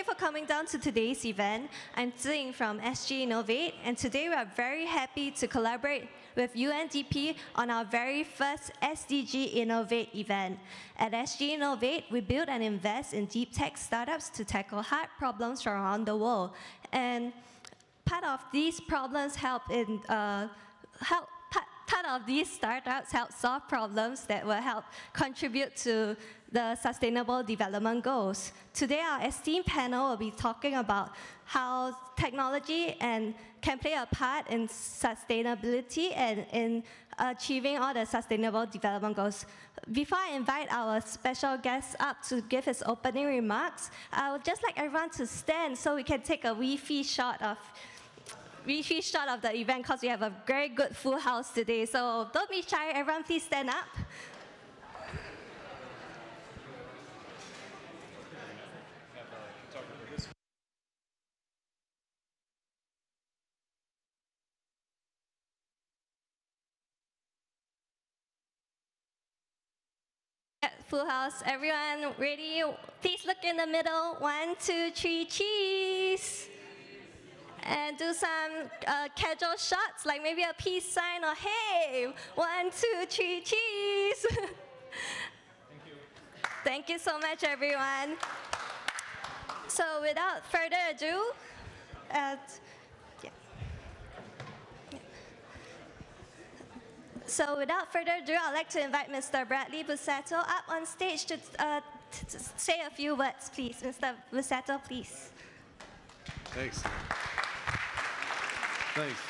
You for coming down to today's event. I'm Zing from SG Innovate, and today we are very happy to collaborate with UNDP on our very first SDG Innovate event. At SG Innovate, we build and invest in deep tech startups to tackle hard problems from around the world. And part of these problems help in uh, help part of these startups help solve problems that will help contribute to the Sustainable Development Goals. Today, our esteemed panel will be talking about how technology and can play a part in sustainability and in achieving all the Sustainable Development Goals. Before I invite our special guest up to give his opening remarks, I would just like everyone to stand so we can take a wee shot of briefly shot of the event because we have a very good full house today. So don't be shy, everyone please stand up. Full house, everyone ready? Please look in the middle. One, two, three, cheese and do some uh, casual shots, like maybe a peace sign or hey, one, two, three, cheese. Thank you. Thank you so much, everyone. So without further ado, uh, So without further ado, I'd like to invite Mr. Bradley Busetto up on stage to, uh, to say a few words, please. Mr. Busetto, please. Thanks. Thanks.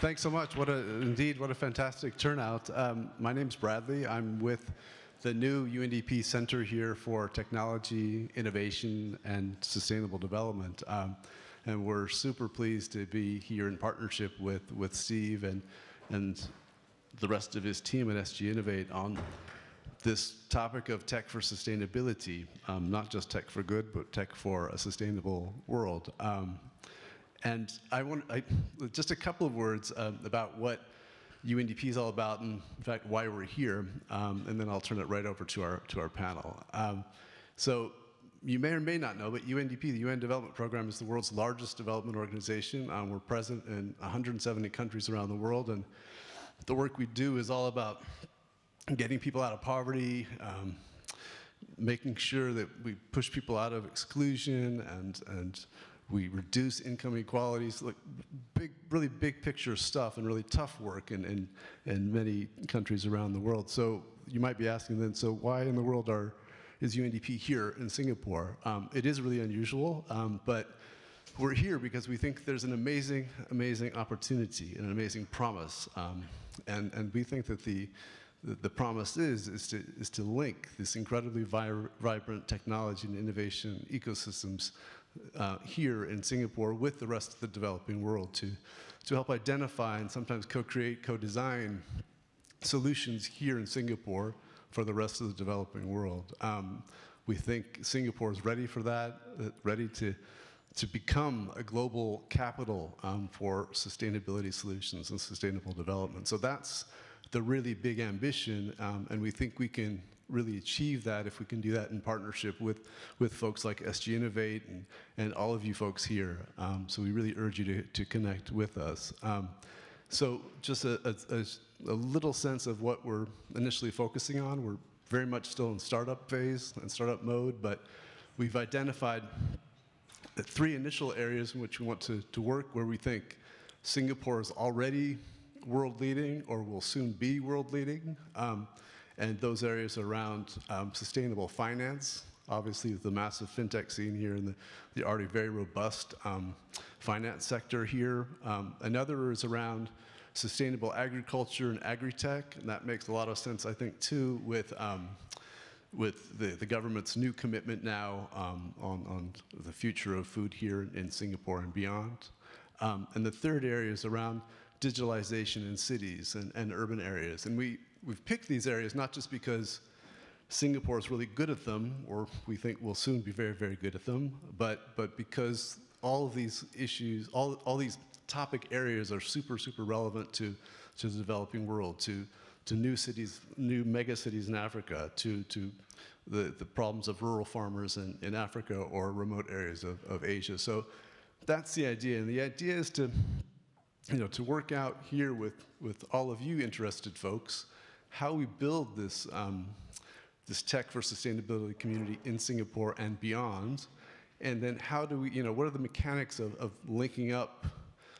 Thanks so much. What a, indeed, what a fantastic turnout. Um, my name's Bradley. I'm with the new UNDP Center here for Technology, Innovation, and Sustainable Development. Um, and we're super pleased to be here in partnership with, with Steve and, and the rest of his team at SG Innovate on this topic of tech for sustainability, um, not just tech for good, but tech for a sustainable world. Um, and I want I, just a couple of words um, about what UNDP is all about, and in fact why we're here, um, and then I'll turn it right over to our to our panel. Um, so you may or may not know, but UNDP, the UN Development Program, is the world's largest development organization. Um, we're present in 170 countries around the world, and the work we do is all about getting people out of poverty, um, making sure that we push people out of exclusion and, and we reduce income inequalities, like big, really big picture stuff and really tough work in, in, in many countries around the world. So you might be asking then, so why in the world are, is UNDP here in Singapore? Um, it is really unusual, um, but we're here because we think there's an amazing, amazing opportunity and an amazing promise. Um, and, and we think that the, the, the, promise is, is to, is to link this incredibly vibrant technology and innovation ecosystems uh, here in Singapore with the rest of the developing world to, to help identify and sometimes co-create, co-design solutions here in Singapore for the rest of the developing world. Um, we think Singapore is ready for that, uh, ready to, to become a global capital um, for sustainability solutions and sustainable development. So that's the really big ambition, um, and we think we can really achieve that if we can do that in partnership with, with folks like SG Innovate and, and all of you folks here. Um, so we really urge you to, to connect with us. So just a, a, a, little sense of what we're initially focusing on. We're very much still in startup phase and startup mode, but we've identified three initial areas in which we want to, to work where we think Singapore is already world leading or will soon be world leading. Um, and those areas around um, sustainable finance, obviously the massive fintech scene here and the, the already very robust um, finance sector here. Um, another is around sustainable agriculture and agri-tech, and that makes a lot of sense, I think, too, with um, with the, the government's new commitment now um, on, on the future of food here in Singapore and beyond. Um, and the third area is around digitalization in cities and, and urban areas. And we, we've picked these areas not just because Singapore is really good at them, or we think will soon be very, very good at them, but, but because all of these issues, all, all these topic areas are super, super relevant to, to the developing world, to, to new cities, new mega cities in Africa, to, to the, the problems of rural farmers in, in Africa or remote areas of, of Asia. So that's the idea. And the idea is to, you know, to work out here with, with all of you interested folks how we build this, um, this tech for sustainability community in Singapore and beyond. And then how do we, you know, what are the mechanics of, of linking up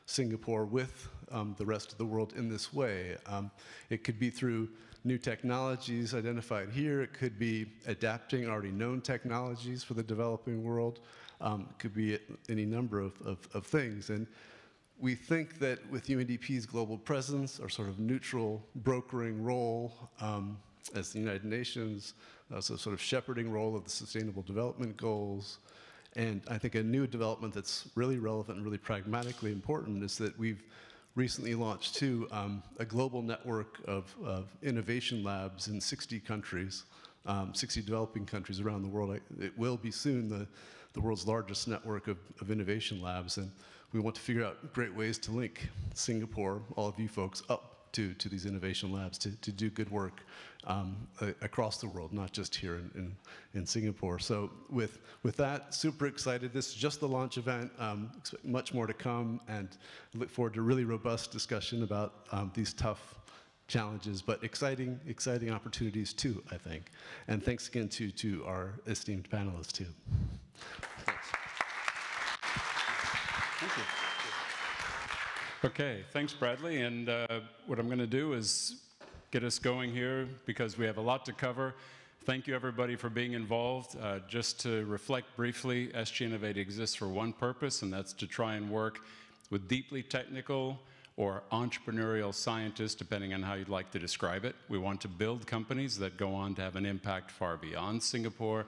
Singapore with um, the rest of the world in this way? Um, it could be through new technologies identified here. It could be adapting already known technologies for the developing world. Um, it could be any number of, of, of things. And we think that with UNDP's global presence, our sort of neutral brokering role um, as the United Nations, uh, so sort of shepherding role of the Sustainable Development Goals, and I think a new development that's really relevant and really pragmatically important is that we've recently launched too um, a global network of, of, innovation labs in 60 countries, um, 60 developing countries around the world. It will be soon the, the world's largest network of, of innovation labs. And we want to figure out great ways to link Singapore, all of you folks, up to, to these innovation labs to, to do good work um, across the world, not just here in, in, in, Singapore. So with, with that, super excited. This is just the launch event. Um, much more to come and look forward to really robust discussion about um, these tough challenges, but exciting, exciting opportunities too, I think. And thanks again to, to our esteemed panelists too. Thank you. Okay, thanks, Bradley. And uh, what I'm going to do is get us going here because we have a lot to cover. Thank you, everybody, for being involved. Uh, just to reflect briefly, SG Innovate exists for one purpose, and that's to try and work with deeply technical or entrepreneurial scientists, depending on how you'd like to describe it. We want to build companies that go on to have an impact far beyond Singapore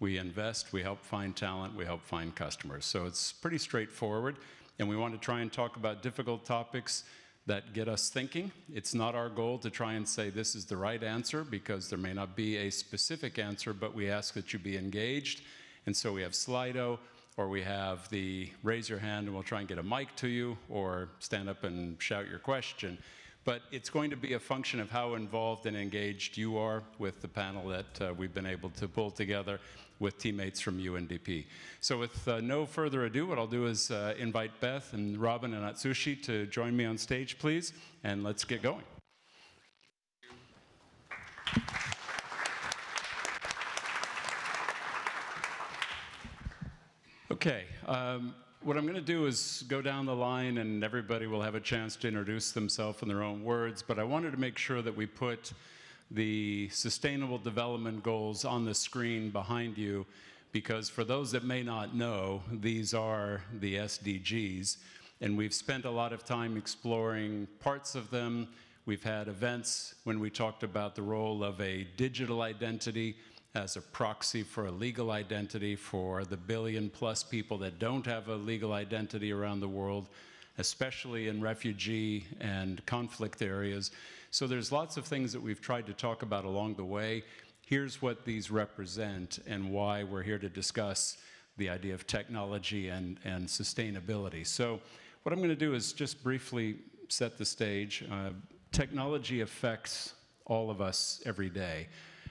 we invest, we help find talent, we help find customers. So it's pretty straightforward. And we want to try and talk about difficult topics that get us thinking. It's not our goal to try and say this is the right answer because there may not be a specific answer, but we ask that you be engaged. And so we have Slido, or we have the raise your hand and we'll try and get a mic to you, or stand up and shout your question. But it's going to be a function of how involved and engaged you are with the panel that uh, we've been able to pull together with teammates from UNDP. So with uh, no further ado, what I'll do is uh, invite Beth and Robin and Atsushi to join me on stage, please, and let's get going. Okay, um, what I'm going to do is go down the line and everybody will have a chance to introduce themselves in their own words, but I wanted to make sure that we put the Sustainable Development Goals on the screen behind you because for those that may not know, these are the SDGs. And we've spent a lot of time exploring parts of them. We've had events when we talked about the role of a digital identity as a proxy for a legal identity for the billion plus people that don't have a legal identity around the world, especially in refugee and conflict areas. So there's lots of things that we've tried to talk about along the way. Here's what these represent and why we're here to discuss the idea of technology and, and sustainability. So what I'm going to do is just briefly set the stage. Uh, technology affects all of us every day.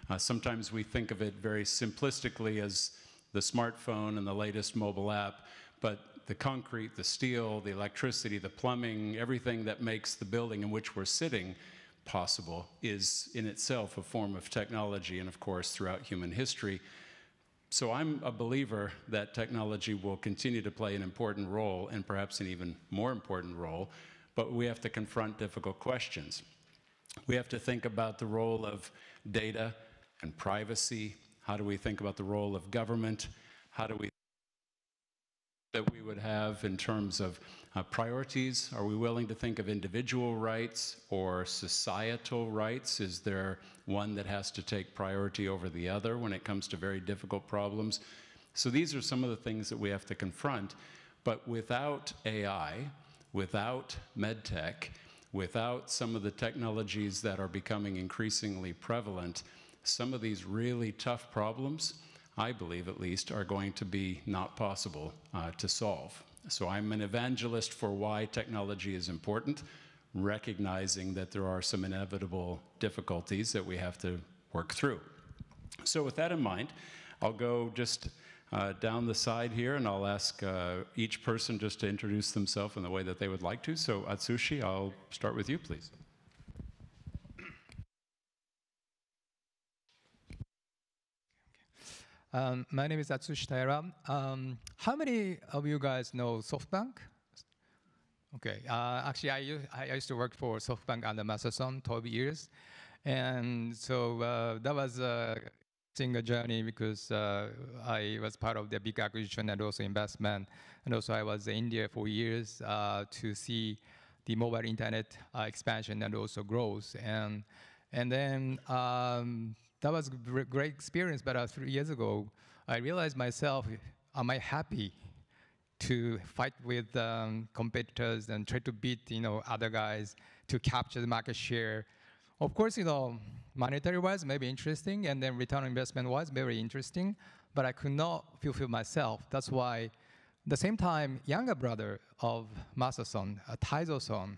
Uh, sometimes we think of it very simplistically as the smartphone and the latest mobile app, but the concrete, the steel, the electricity, the plumbing, everything that makes the building in which we're sitting possible is in itself a form of technology and of course throughout human history. So I'm a believer that technology will continue to play an important role and perhaps an even more important role, but we have to confront difficult questions. We have to think about the role of data and privacy. How do we think about the role of government? How do we that we would have in terms of uh, priorities? Are we willing to think of individual rights or societal rights? Is there one that has to take priority over the other when it comes to very difficult problems? So these are some of the things that we have to confront. But without AI, without medtech, without some of the technologies that are becoming increasingly prevalent, some of these really tough problems I believe at least, are going to be not possible uh, to solve. So I'm an evangelist for why technology is important, recognizing that there are some inevitable difficulties that we have to work through. So with that in mind, I'll go just uh, down the side here, and I'll ask uh, each person just to introduce themselves in the way that they would like to. So Atsushi, I'll start with you, please. Um, my name is Atsushi Taira. Um, how many of you guys know SoftBank? Okay, uh, actually, I, I used to work for SoftBank under Masason 12 years. And so uh, that was a single journey because uh, I was part of the big acquisition and also investment. And also I was in India for years uh, to see the mobile internet uh, expansion and also growth. And, and then um, that was a great experience, but uh, three years ago, I realized myself, am I happy to fight with um, competitors and try to beat you know other guys to capture the market share. Of course, you know, monetary wise maybe interesting, and then return on investment wise very interesting, but I could not fulfill myself. That's why, the same time, younger brother of Masason, uh, Taizo-son,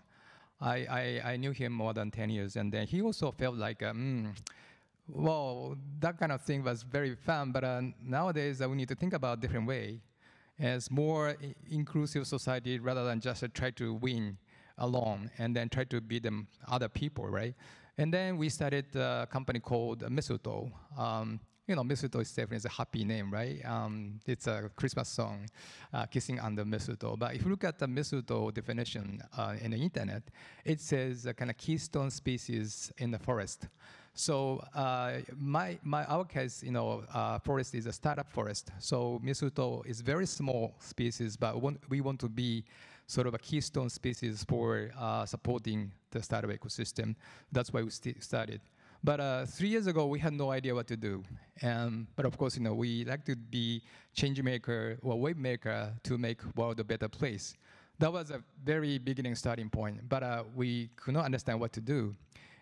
I, I, I, knew him more than 10 years, and then he also felt like, um, well, that kind of thing was very fun, but uh, nowadays uh, we need to think about a different way as more inclusive society rather than just try to win alone and then try to beat them other people, right? And then we started a company called Mistletoe. Um, you know, mistletoe is a happy name, right? Um, it's a Christmas song, uh, kissing under mistletoe. But if you look at the mistletoe definition uh, in the internet, it says a kind of keystone species in the forest. So uh, my, my, our case, you know, uh, forest is a startup forest. So mistletoe is very small species, but we want, we want to be sort of a keystone species for uh, supporting the startup ecosystem. That's why we started. But uh, three years ago, we had no idea what to do. Um, but of course, you know, we like to be change maker or wave maker to make world a better place. That was a very beginning starting point, but uh, we could not understand what to do.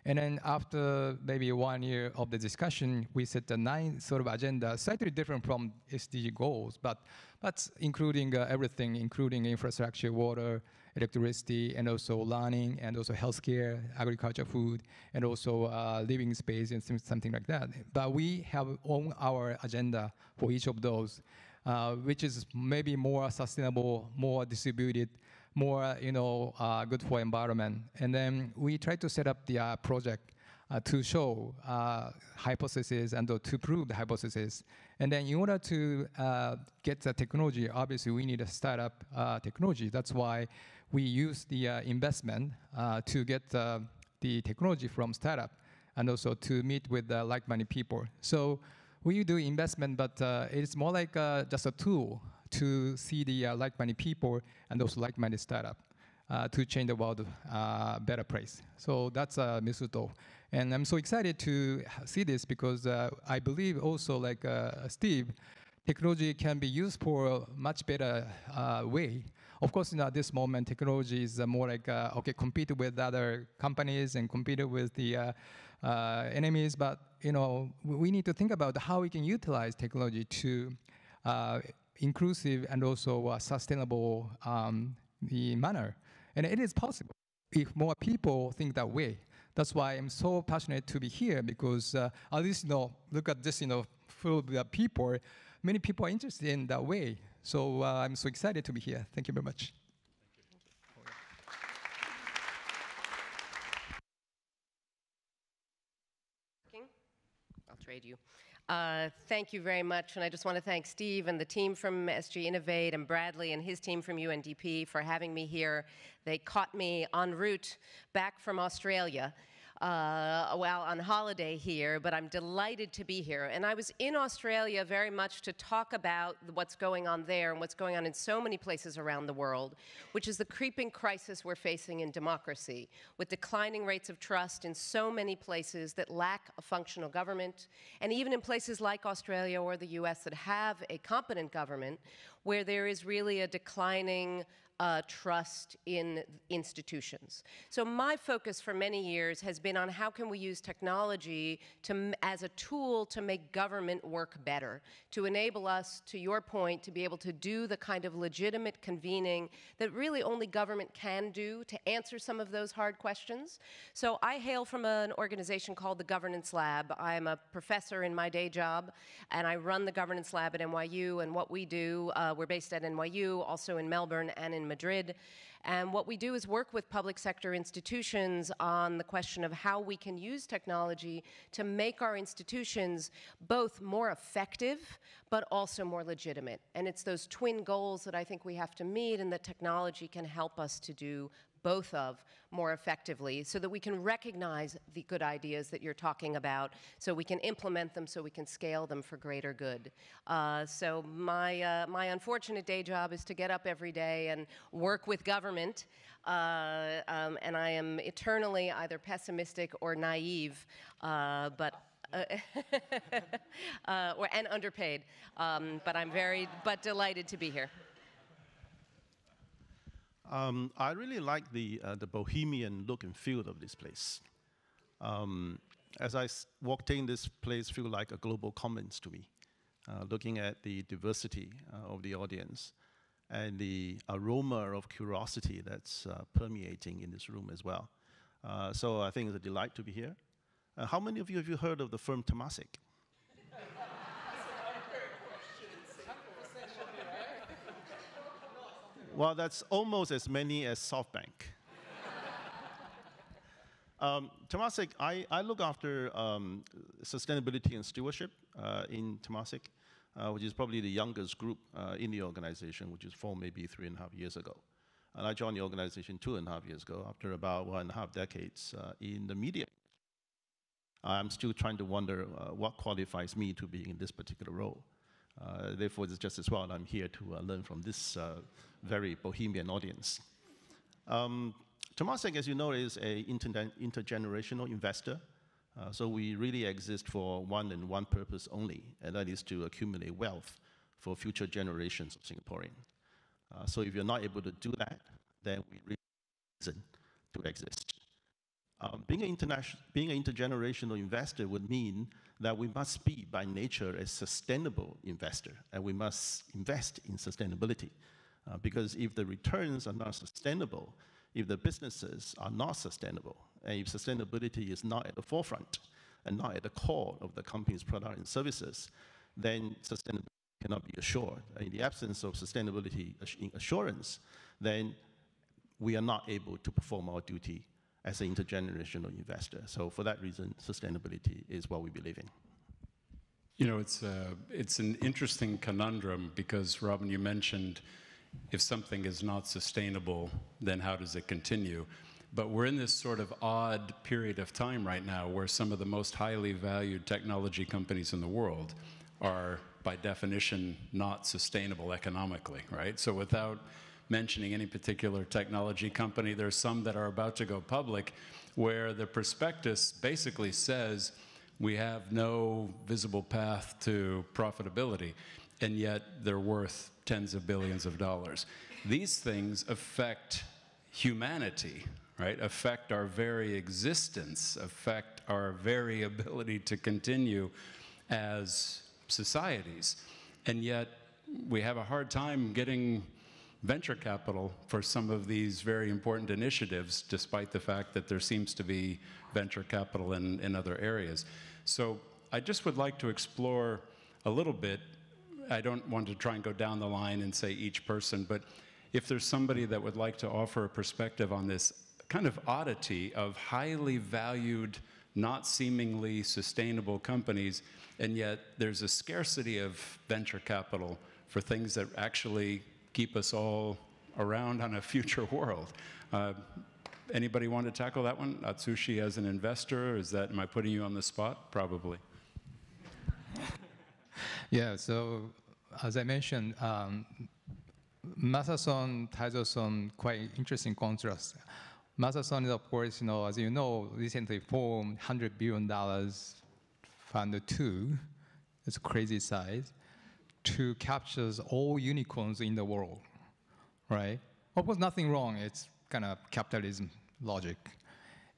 And then after maybe one year of the discussion, we set a nine sort of agenda, slightly different from SDG goals, but, but including uh, everything, including infrastructure, water, electricity, and also learning, and also healthcare, agriculture, food, and also uh, living space, and something like that. But we have on our agenda for each of those, uh, which is maybe more sustainable, more distributed, more, you know, uh, good for environment. And then we try to set up the uh, project uh, to show uh, hypothesis and to prove the hypothesis. And then in order to uh, get the technology, obviously we need a startup uh, technology. That's why we use the investment to get the technology from startup and also to meet with like-minded people. So we do investment, but it's more like just a tool to see the uh, like-minded people and also like-minded startup uh, to change the world uh, better place. So that's uh, Mistletoe. And I'm so excited to see this because uh, I believe also like uh, Steve, technology can be used for a much better uh, way. Of course, you know, at this moment, technology is more like, okay, compete with other companies and compete with the enemies, but you know, we need to think about how we can utilize technology to inclusive and also uh, sustainable um, manner. And it is possible if more people think that way. That's why I'm so passionate to be here because uh, at least you know look at this you know full of people. Many people are interested in that way. So uh, I'm so excited to be here. Thank you very much. I'll trade you. Uh, thank you very much. And I just want to thank Steve and the team from SG Innovate and Bradley and his team from UNDP for having me here. They caught me en route back from Australia uh, while on holiday here, but I'm delighted to be here. And I was in Australia very much to talk about what's going on there and what's going on in so many places around the world, which is the creeping crisis we're facing in democracy, with declining rates of trust in so many places that lack a functional government, and even in places like Australia or the US that have a competent government, where there is really a declining uh, trust in institutions. So my focus for many years has been on how can we use technology to, as a tool to make government work better, to enable us, to your point, to be able to do the kind of legitimate convening that really only government can do to answer some of those hard questions. So I hail from an organization called the Governance Lab. I'm a professor in my day job, and I run the Governance Lab at NYU, and what we do, uh, we're based at NYU, also in Melbourne and in Madrid. And what we do is work with public sector institutions on the question of how we can use technology to make our institutions both more effective, but also more legitimate. And it's those twin goals that I think we have to meet and that technology can help us to do both of more effectively so that we can recognize the good ideas that you're talking about, so we can implement them, so we can scale them for greater good. Uh, so my, uh, my unfortunate day job is to get up every day and work with government, uh, um, and I am eternally either pessimistic or naive, uh, but uh, uh, or, and underpaid. Um, but I'm very, but delighted to be here. Um, I really like the, uh, the bohemian look and feel of this place. Um, as I walked in, this place feel like a global commons to me, uh, looking at the diversity uh, of the audience and the aroma of curiosity that's uh, permeating in this room as well. Uh, so I think it's a delight to be here. Uh, how many of you have you heard of the firm Temasek? Well, that's almost as many as SoftBank. um, Temasek, I, I look after um, sustainability and stewardship uh, in Temasek, uh, which is probably the youngest group uh, in the organization, which was formed maybe three and a half years ago. And I joined the organization two and a half years ago after about one and a half decades uh, in the media. I'm still trying to wonder uh, what qualifies me to be in this particular role. Uh, therefore, it's just as well I'm here to learn from this very bohemian audience. Um, Temasek, as you know, is an inter intergenerational investor. Uh, so we really exist for one and one purpose only, and that is to accumulate wealth for future generations of Singaporean. Uh, so if you're not able to do that, then we really reason to exist. Um, being, an being an intergenerational investor would mean that we must be, by nature, a sustainable investor, and we must invest in sustainability. Uh, because if the returns are not sustainable, if the businesses are not sustainable, and if sustainability is not at the forefront and not at the core of the company's product and services, then sustainability cannot be assured. In the absence of sustainability assurance, then we are not able to perform our duty as an intergenerational investor. So for that reason, sustainability is what we believe in. You know, it's, uh, it's an interesting conundrum because, Robin, you mentioned if something is not sustainable, then how does it continue? But we're in this sort of odd period of time right now where some of the most highly valued technology companies in the world are, by definition, not sustainable economically, right? So without mentioning any particular technology company, there's some that are about to go public where the prospectus basically says we have no visible path to profitability, and yet they're worth tens of billions of dollars. These things affect humanity, right? Affect our very existence, affect our very ability to continue as societies. And yet, we have a hard time getting venture capital for some of these very important initiatives, despite the fact that there seems to be venture capital in, in other areas. So I just would like to explore a little bit I don't want to try and go down the line and say each person, but if there's somebody that would like to offer a perspective on this kind of oddity of highly valued, not seemingly sustainable companies, and yet there's a scarcity of venture capital for things that actually keep us all around on a future world. Uh, anybody want to tackle that one? Atsushi as an investor, is that, am I putting you on the spot? Probably. Yeah, so as I mentioned, um, Masason, Taizoson, quite interesting contrast. Masason is, of course, you know, as you know, recently formed $100 billion fund two, it's a crazy size, to capture all unicorns in the world, right? of course, nothing wrong. It's kind of capitalism logic.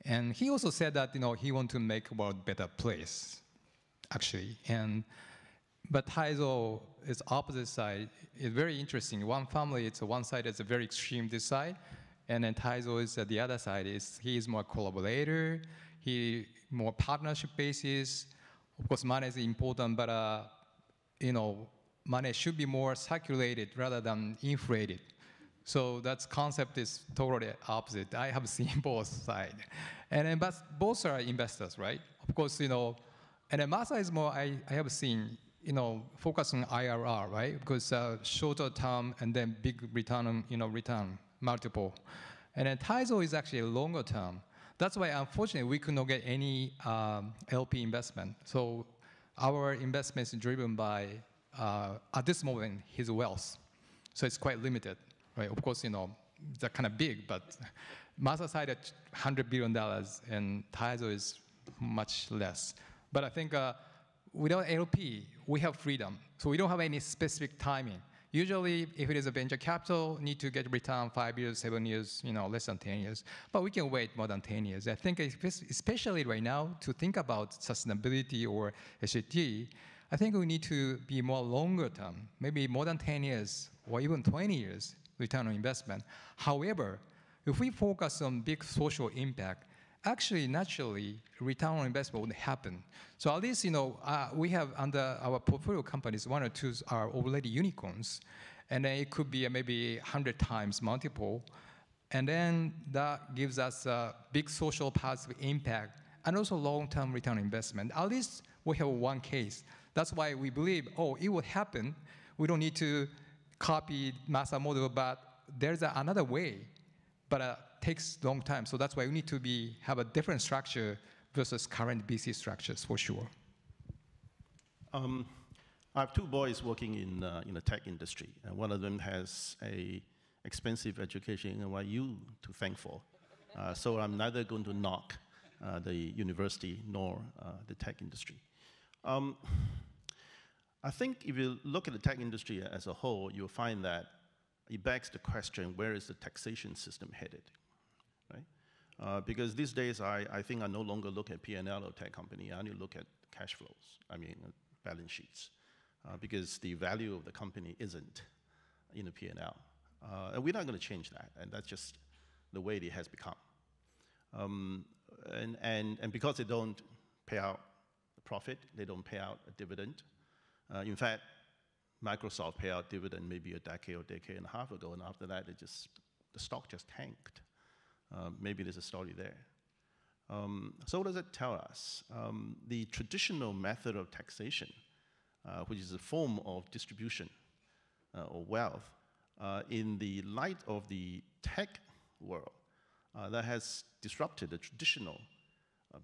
And he also said that you know he want to make world better place, actually. And but Taizo is opposite side. It's very interesting. One family, it's one side is a very extreme this side, and then Taizo is at the other side. Is he is more collaborator, he more partnership basis. Of course, money is important, but uh, you know, money should be more circulated rather than inflated. So that concept is totally opposite. I have seen both sides. And then, but both are investors, right? Of course, you know, and then Masa is more, I, I have seen, you know, focus on IRR, right? Because uh, shorter term and then big return, you know, return, multiple. And then Taizo is actually a longer term. That's why, unfortunately, we could not get any um, LP investment. So our investment is driven by, uh, at this moment, his wealth. So it's quite limited, right? Of course, you know, they're kind of big, but Masa side at $100 billion and Taizo is much less. But I think uh, without LP, we have freedom. So we don't have any specific timing. Usually, if it is a venture capital, need to get return five years, seven years, you know, less than 10 years. But we can wait more than 10 years. I think especially right now, to think about sustainability or SDG, I think we need to be more longer term, maybe more than 10 years or even 20 years return on investment. However, if we focus on big social impact, actually naturally return on investment would happen. So at least you know uh, we have under our portfolio companies one or two are already unicorns, and then it could be maybe hundred times multiple, and then that gives us a big social positive impact and also long-term return on investment. At least we have one case. That's why we believe oh it will happen. We don't need to copy Masa model, but there's another way. But uh, takes long time. So that's why we need to be, have a different structure versus current VC structures for sure. Um, I have two boys working in, uh, in the tech industry, and one of them has a expensive education in NYU to thank for. Uh, so I'm neither going to knock uh, the university nor uh, the tech industry. Um, I think if you look at the tech industry as a whole, you'll find that it begs the question, where is the taxation system headed? Uh, because these days, I, I think I no longer look at P&L of tech company. I only look at cash flows, I mean, uh, balance sheets, uh, because the value of the company isn't in the P&L. Uh, and we're not going to change that, and that's just the way it has become. Um, and, and, and because they don't pay out profit, they don't pay out a dividend. Uh, in fact, Microsoft paid out dividend maybe a decade or decade and a half ago, and after that, it just, the stock just tanked. Um, maybe there's a story there. Um, so what does it tell us? Um, the traditional method of taxation, uh, which is a form of distribution uh, or wealth, uh, in the light of the tech world, uh, that has disrupted the traditional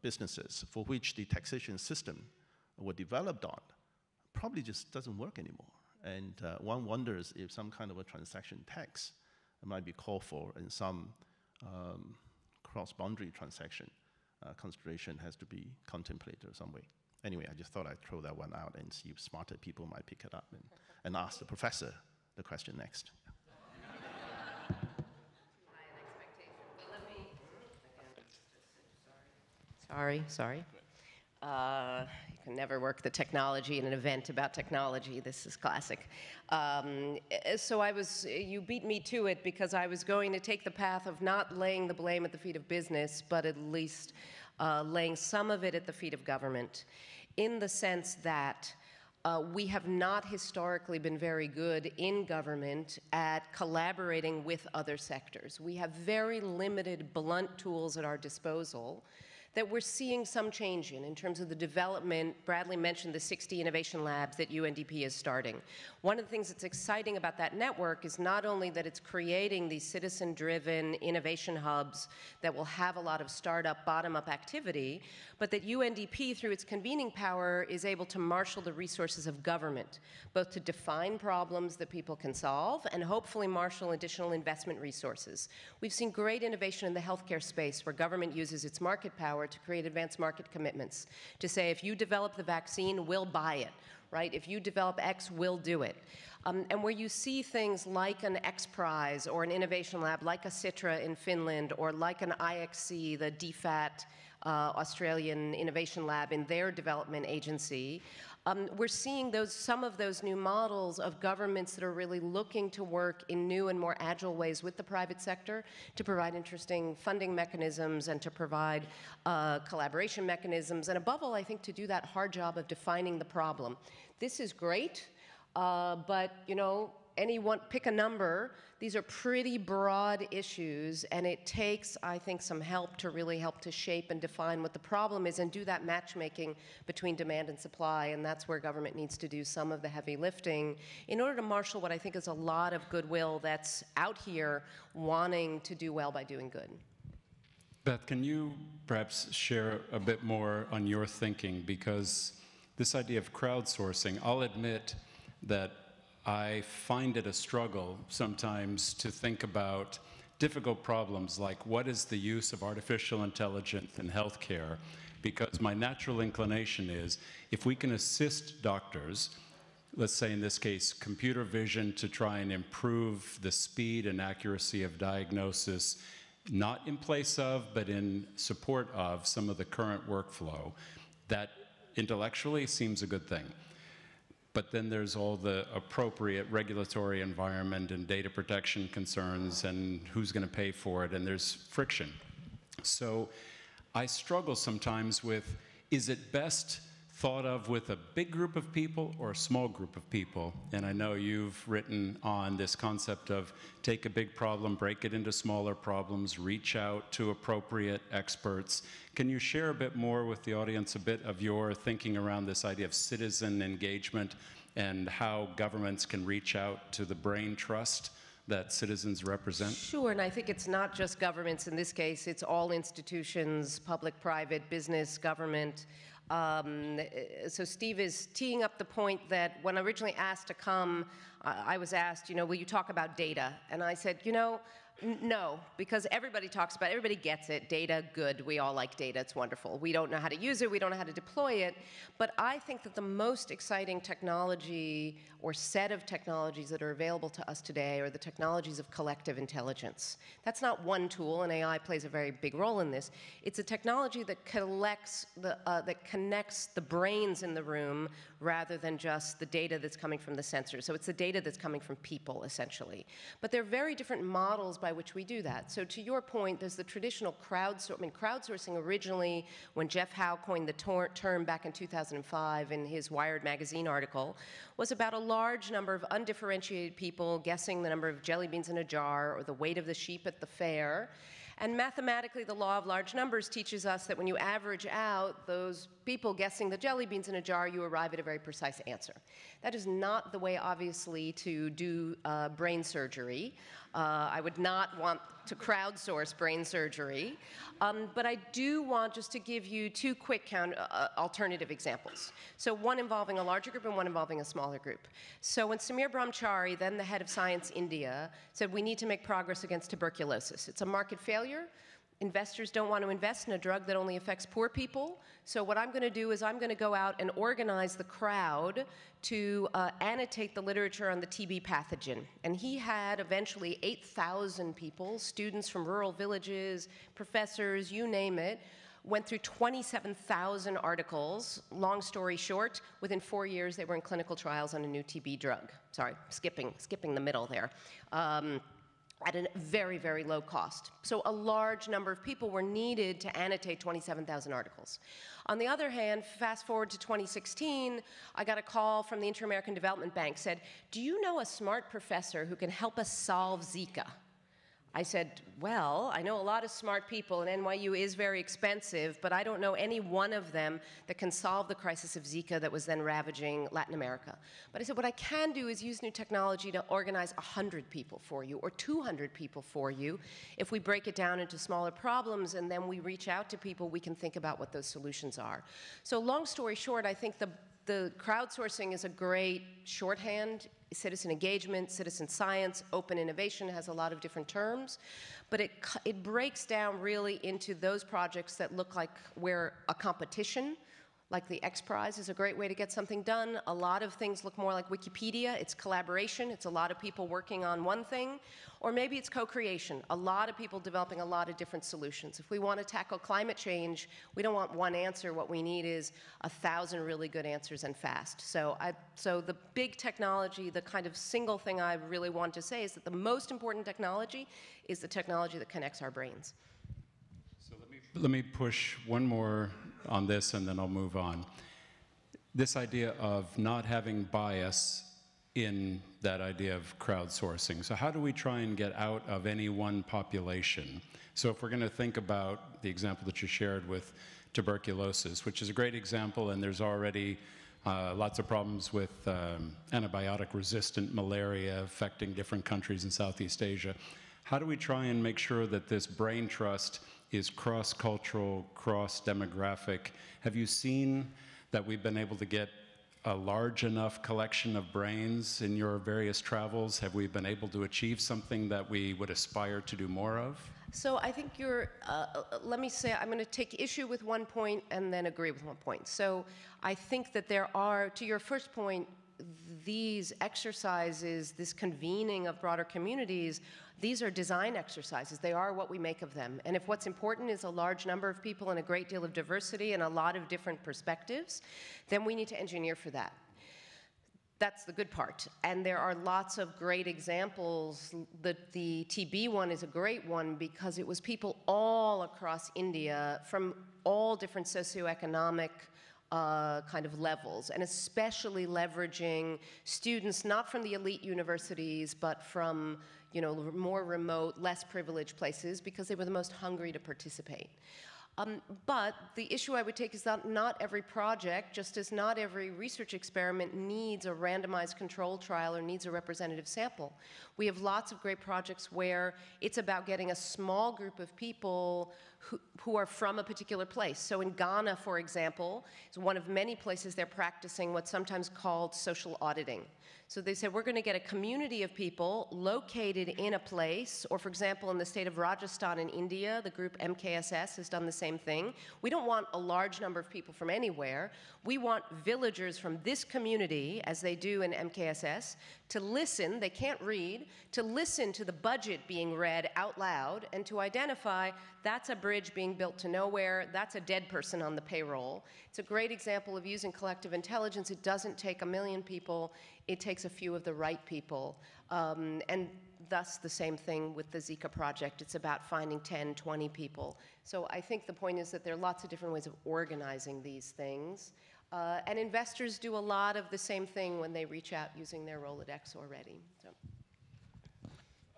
businesses for which the taxation system were developed on, probably just doesn't work anymore. And uh, one wonders if some kind of a transaction tax might be called for in some um, cross-boundary transaction uh, consideration has to be contemplated some way. Anyway, I just thought I'd throw that one out and see if smarter people might pick it up and, and ask the professor the question next. Sorry, sorry. Uh, you can never work the technology in an event about technology. This is classic. Um, so I was, you beat me to it because I was going to take the path of not laying the blame at the feet of business, but at least uh, laying some of it at the feet of government, in the sense that uh, we have not historically been very good in government at collaborating with other sectors. We have very limited blunt tools at our disposal that we're seeing some change in, in terms of the development. Bradley mentioned the 60 innovation labs that UNDP is starting. One of the things that's exciting about that network is not only that it's creating these citizen-driven innovation hubs that will have a lot of startup, bottom-up activity, but that UNDP, through its convening power, is able to marshal the resources of government, both to define problems that people can solve and hopefully marshal additional investment resources. We've seen great innovation in the healthcare space where government uses its market power power to create advanced market commitments, to say if you develop the vaccine, we'll buy it, right? If you develop X, we'll do it. Um, and where you see things like an X Prize or an innovation lab, like a Sitra in Finland, or like an IXC, the DFAT uh, Australian Innovation Lab in their development agency, um, we're seeing those, some of those new models of governments that are really looking to work in new and more agile ways with the private sector to provide interesting funding mechanisms and to provide uh, collaboration mechanisms, and above all, I think to do that hard job of defining the problem. This is great, uh, but you know, anyone pick a number. These are pretty broad issues, and it takes, I think, some help to really help to shape and define what the problem is and do that matchmaking between demand and supply. And that's where government needs to do some of the heavy lifting in order to marshal what I think is a lot of goodwill that's out here wanting to do well by doing good. Beth, can you perhaps share a bit more on your thinking? Because this idea of crowdsourcing, I'll admit that I find it a struggle sometimes to think about difficult problems like what is the use of artificial intelligence in healthcare? Because my natural inclination is if we can assist doctors, let's say in this case, computer vision to try and improve the speed and accuracy of diagnosis, not in place of, but in support of some of the current workflow, that intellectually seems a good thing but then there's all the appropriate regulatory environment and data protection concerns and who's going to pay for it, and there's friction. So I struggle sometimes with is it best thought of with a big group of people or a small group of people. And I know you've written on this concept of take a big problem, break it into smaller problems, reach out to appropriate experts. Can you share a bit more with the audience a bit of your thinking around this idea of citizen engagement and how governments can reach out to the brain trust? that citizens represent? Sure, and I think it's not just governments in this case, it's all institutions, public, private, business, government. Um, so Steve is teeing up the point that when I originally asked to come, I was asked, you know, will you talk about data? And I said, you know, no, because everybody talks about it, everybody gets it. Data, good. We all like data. It's wonderful. We don't know how to use it. We don't know how to deploy it. But I think that the most exciting technology or set of technologies that are available to us today are the technologies of collective intelligence. That's not one tool, and AI plays a very big role in this. It's a technology that collects the, uh, that connects the brains in the room rather than just the data that's coming from the sensors. So it's the data that's coming from people, essentially. But there are very different models by which we do that. So to your point, there's the traditional crowdsourcing. I mean, crowdsourcing originally, when Jeff Howe coined the term back in 2005 in his Wired magazine article, was about a large number of undifferentiated people guessing the number of jelly beans in a jar or the weight of the sheep at the fair. And mathematically, the law of large numbers teaches us that when you average out those people guessing the jelly beans in a jar, you arrive at a very precise answer. That is not the way, obviously, to do uh, brain surgery. Uh, I would not want to crowdsource brain surgery. Um, but I do want just to give you two quick uh, uh, alternative examples. So one involving a larger group and one involving a smaller group. So when Samir Brahmachari, then the head of Science India, said we need to make progress against tuberculosis. It's a market failure. Investors don't want to invest in a drug that only affects poor people. So what I'm going to do is I'm going to go out and organize the crowd to uh, annotate the literature on the TB pathogen. And he had eventually 8,000 people, students from rural villages, professors, you name it, went through 27,000 articles. Long story short, within four years, they were in clinical trials on a new TB drug. Sorry, skipping, skipping the middle there. Um, at a very, very low cost. So a large number of people were needed to annotate 27,000 articles. On the other hand, fast forward to 2016, I got a call from the Inter-American Development Bank said, do you know a smart professor who can help us solve Zika? I said, Well, I know a lot of smart people, and NYU is very expensive, but I don't know any one of them that can solve the crisis of Zika that was then ravaging Latin America. But I said, What I can do is use new technology to organize 100 people for you or 200 people for you. If we break it down into smaller problems and then we reach out to people, we can think about what those solutions are. So, long story short, I think the the crowdsourcing is a great shorthand. Citizen engagement, citizen science, open innovation has a lot of different terms, but it, it breaks down really into those projects that look like we're a competition like the X Prize is a great way to get something done. A lot of things look more like Wikipedia. It's collaboration. It's a lot of people working on one thing. Or maybe it's co-creation. A lot of people developing a lot of different solutions. If we want to tackle climate change, we don't want one answer. What we need is a thousand really good answers and fast. So, I, so the big technology, the kind of single thing I really want to say is that the most important technology is the technology that connects our brains. So let me, let me push one more on this and then I'll move on. This idea of not having bias in that idea of crowdsourcing. So how do we try and get out of any one population? So if we're going to think about the example that you shared with tuberculosis, which is a great example, and there's already uh, lots of problems with um, antibiotic-resistant malaria affecting different countries in Southeast Asia. How do we try and make sure that this brain trust is cross-cultural, cross-demographic. Have you seen that we've been able to get a large enough collection of brains in your various travels? Have we been able to achieve something that we would aspire to do more of? So I think you're, uh, uh let me say, I'm going to take issue with one point and then agree with one point. So I think that there are, to your first point, these exercises, this convening of broader communities, these are design exercises. They are what we make of them. And if what's important is a large number of people and a great deal of diversity and a lot of different perspectives, then we need to engineer for that. That's the good part. And there are lots of great examples. The, the TB one is a great one because it was people all across India from all different socioeconomic uh, kind of levels, and especially leveraging students not from the elite universities, but from you know, more remote, less privileged places because they were the most hungry to participate. Um, but the issue I would take is that not every project, just as not every research experiment needs a randomized control trial or needs a representative sample. We have lots of great projects where it's about getting a small group of people who, are from a particular place. So in Ghana, for example, is one of many places they're practicing what's sometimes called social auditing. So they said, we're going to get a community of people located in a place, or for example, in the state of Rajasthan in India, the group MKSS has done the same thing. We don't want a large number of people from anywhere. We want villagers from this community, as they do in MKSS, to listen, they can't read, to listen to the budget being read out loud and to identify that's a bridge being built to nowhere, that's a dead person on the payroll. It's a great example of using collective intelligence. It doesn't take a million people, it takes a few of the right people. Um, and thus the same thing with the Zika project. It's about finding 10, 20 people. So I think the point is that there are lots of different ways of organizing these things. Uh, and investors do a lot of the same thing when they reach out using their Rolodex already. So.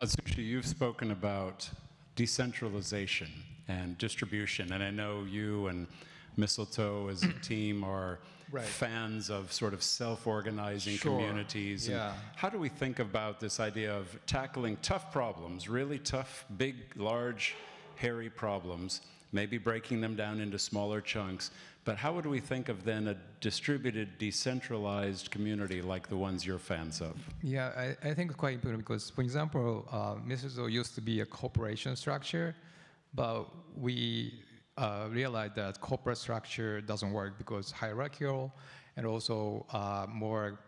Atsushi, you've spoken about decentralization and distribution, and I know you and Mistletoe as a team are right. fans of sort of self-organizing sure. communities. Yeah. How do we think about this idea of tackling tough problems, really tough, big, large, hairy problems, maybe breaking them down into smaller chunks, but how would we think of then a distributed, decentralized community like the ones you're fans of? Yeah, I, I think it's quite important because, for example, uh, Mistletoe used to be a corporation structure, but we uh, realized that corporate structure doesn't work because hierarchical and also uh, more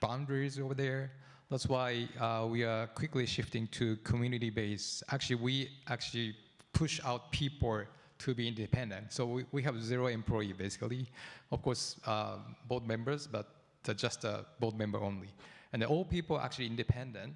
boundaries over there. That's why uh, we are quickly shifting to community-based. Actually, we actually push out people to be independent. So we, we have zero employee basically. Of course, uh, board members, but just a board member only. And all people are actually independent.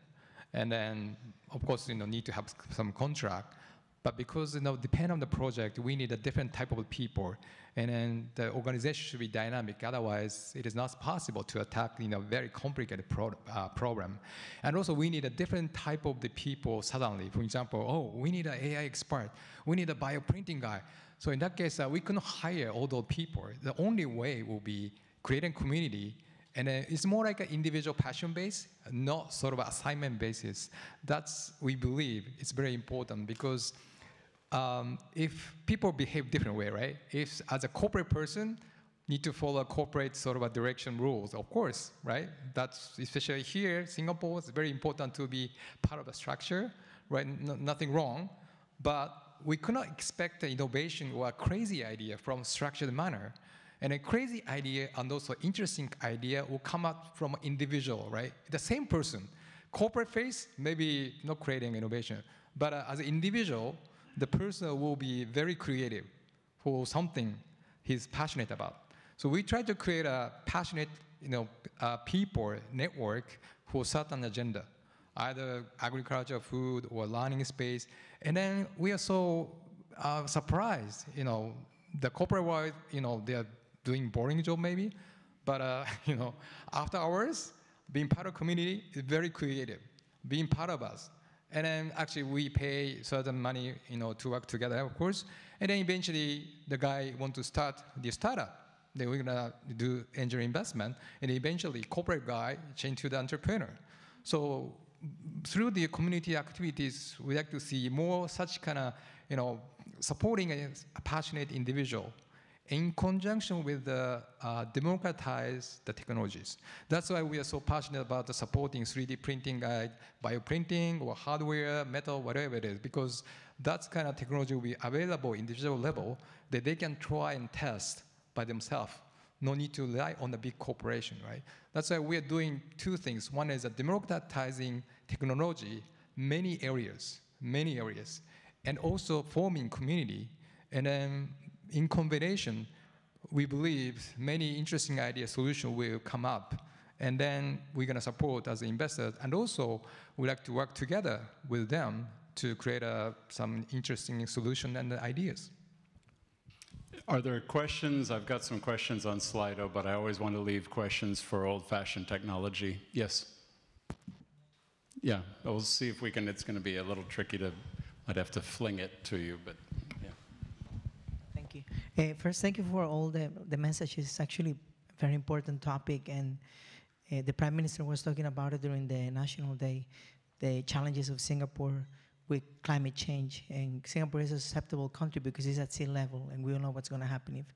And then, of course, you know, need to have some contract. But because you know, depend on the project, we need a different type of people, and then the organization should be dynamic. Otherwise, it is not possible to attack you know very complicated pro uh, program. And also, we need a different type of the people suddenly. For example, oh, we need an AI expert, we need a bioprinting guy. So in that case, uh, we couldn't hire all those people. The only way will be creating community and uh, it's more like an individual passion base, not sort of assignment basis. That's, we believe, it's very important because um, if people behave different way, right? If as a corporate person, need to follow corporate sort of a direction rules, of course, right? That's especially here, Singapore, it's very important to be part of a structure, right? No, nothing wrong, but we cannot expect innovation or a crazy idea from structured manner. And a crazy idea and also interesting idea will come out from an individual, right? The same person. Corporate face, maybe not creating innovation, but uh, as an individual, the person will be very creative for something he's passionate about. So we try to create a passionate, you know, uh, people network for certain agenda, either agriculture, food, or learning space. And then we are so uh, surprised, you know, the corporate world, you know, they are doing boring job maybe, but uh, you know, after hours, being part of community is very creative. Being part of us, and then actually we pay certain money, you know, to work together, of course. And then eventually the guy want to start the startup. Then we're gonna do angel investment, and eventually corporate guy change to the entrepreneur. So through the community activities, we like to see more such kind of, you know, supporting a, a passionate individual in conjunction with the uh, democratize the technologies. That's why we are so passionate about the supporting 3D printing, uh, bioprinting, or hardware, metal, whatever it is, because that's kind of technology will be available individual level that they can try and test by themselves. No need to rely on the big corporation, right? That's why we are doing two things. One is a democratizing technology, many areas, many areas, and also forming community. And then in combination, we believe many interesting idea solution will come up. And then we're going to support as investors. And also, we like to work together with them to create a, some interesting solution and ideas. Are there questions? I've got some questions on Slido, but I always want to leave questions for old-fashioned technology. Yes? Yeah, we'll see if we can, it's going to be a little tricky to, I'd have to fling it to you, but. Uh, first, thank you for all the, the messages. It's actually a very important topic, and uh, the Prime Minister was talking about it during the National Day, the challenges of Singapore with climate change. And Singapore is a susceptible country because it's at sea level, and we don't know what's going to happen if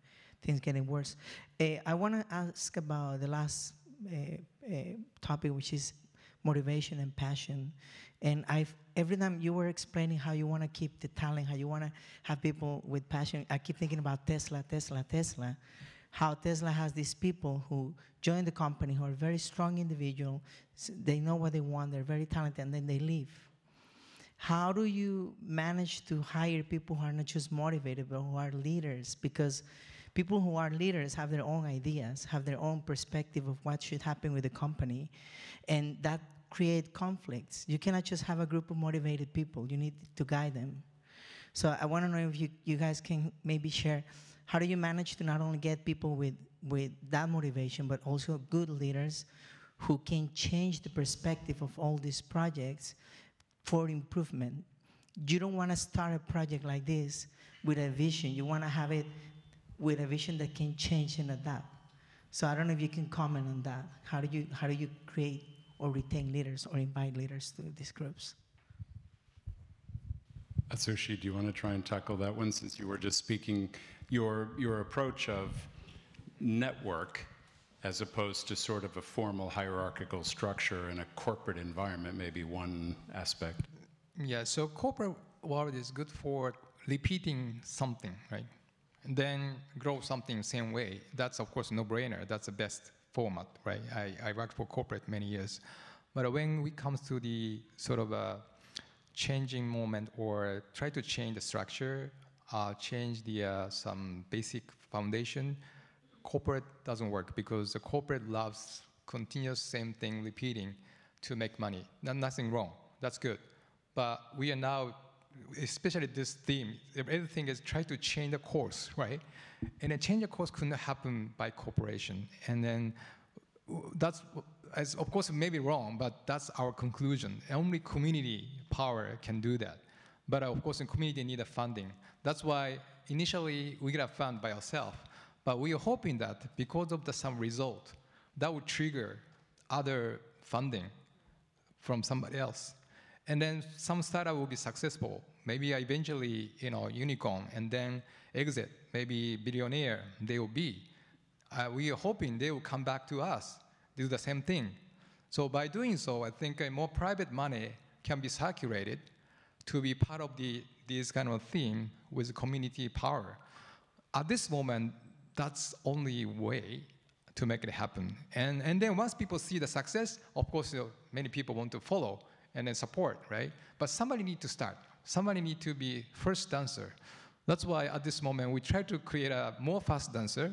things getting worse. Uh, I want to ask about the last topic, which is motivation and passion. And I've, every time you were explaining how you want to keep the talent, how you want to have people with passion, I keep thinking about Tesla, Tesla, Tesla. How Tesla has these people who join the company who are very strong individual, they know what they want, they're very talented, and then they leave how do you manage to hire people who are not just motivated, but who are leaders? Because people who are leaders have their own ideas, have their own perspective of what should happen with the company, and that create conflicts. You cannot just have a group of motivated people. You need to guide them. So I want to know if you, you guys can maybe share how do you manage to not only get people with, with that motivation, but also good leaders who can change the perspective of all these projects for improvement. You don't want to start a project like this with a vision. You want to have it with a vision that can change and adapt. So I don't know if you can comment on that. How do you how do you create or retain leaders or invite leaders to these groups? Atsushi, do you want to try and tackle that one since you were just speaking your your approach of network as opposed to sort of a formal hierarchical structure in a corporate environment, maybe one aspect. Yeah, so corporate world is good for repeating something, right? And then grow something same way. That's of course no-brainer. That's the best format, right? I, I worked for corporate many years. But when it comes to the sort of a changing moment or try to change the structure, uh, change the uh, some basic foundation, corporate doesn't work because the corporate loves continuous same thing repeating to make money. Not, nothing wrong. That's good. But we are now, especially this theme, everything is try to change the course, right? And a change the course couldn't happen by cooperation. And then that's, as of course, maybe wrong, but that's our conclusion. Only community power can do that. But of course, the community need a funding. That's why initially we get a fund by ourselves. But we are hoping that because of the some result, that would trigger other funding from somebody else. And then some startup will be successful. Maybe eventually, you know, unicorn, and then exit, maybe billionaire, they will be. Uh, we are hoping they will come back to us, do the same thing. So by doing so, I think uh, more private money can be circulated to be part of the, this kind of theme with community power. At this moment, that's only way to make it happen. And, and then once people see the success, of course, you know, many people want to follow and then support, right? But somebody need to start. Somebody need to be first dancer. That's why at this moment we try to create a more fast dancer,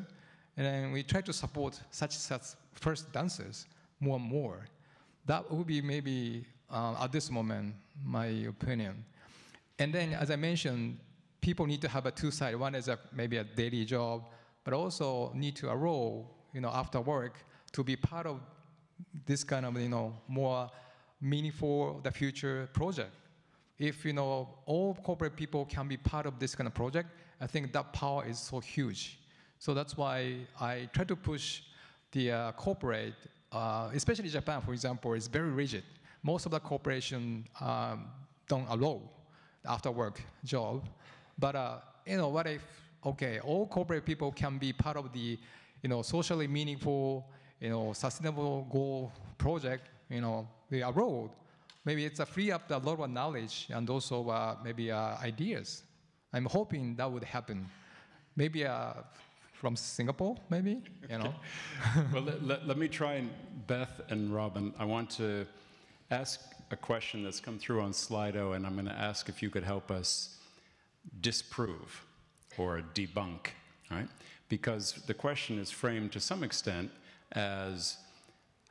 and then we try to support such such first dancers more and more. That would be maybe uh, at this moment my opinion. And then, as I mentioned, people need to have a two side. One is a, maybe a daily job, but also need to a role, you know, after work to be part of this kind of, you know, more meaningful the future project. If you know all corporate people can be part of this kind of project, I think that power is so huge. So that's why I try to push the uh, corporate, uh, especially Japan, for example, is very rigid. Most of the corporation um, don't allow after work job, but uh, you know what if okay, all corporate people can be part of the you know socially meaningful, you know sustainable goal project, you know the road. Maybe it's a free up a lot of knowledge and also uh, maybe uh, ideas. I'm hoping that would happen. Maybe uh, from Singapore, maybe, you know. well, let, let, let, me try and, Beth and Robin, I want to ask a question that's come through on Slido, and I'm going to ask if you could help us disprove or debunk, right? Because the question is framed to some extent as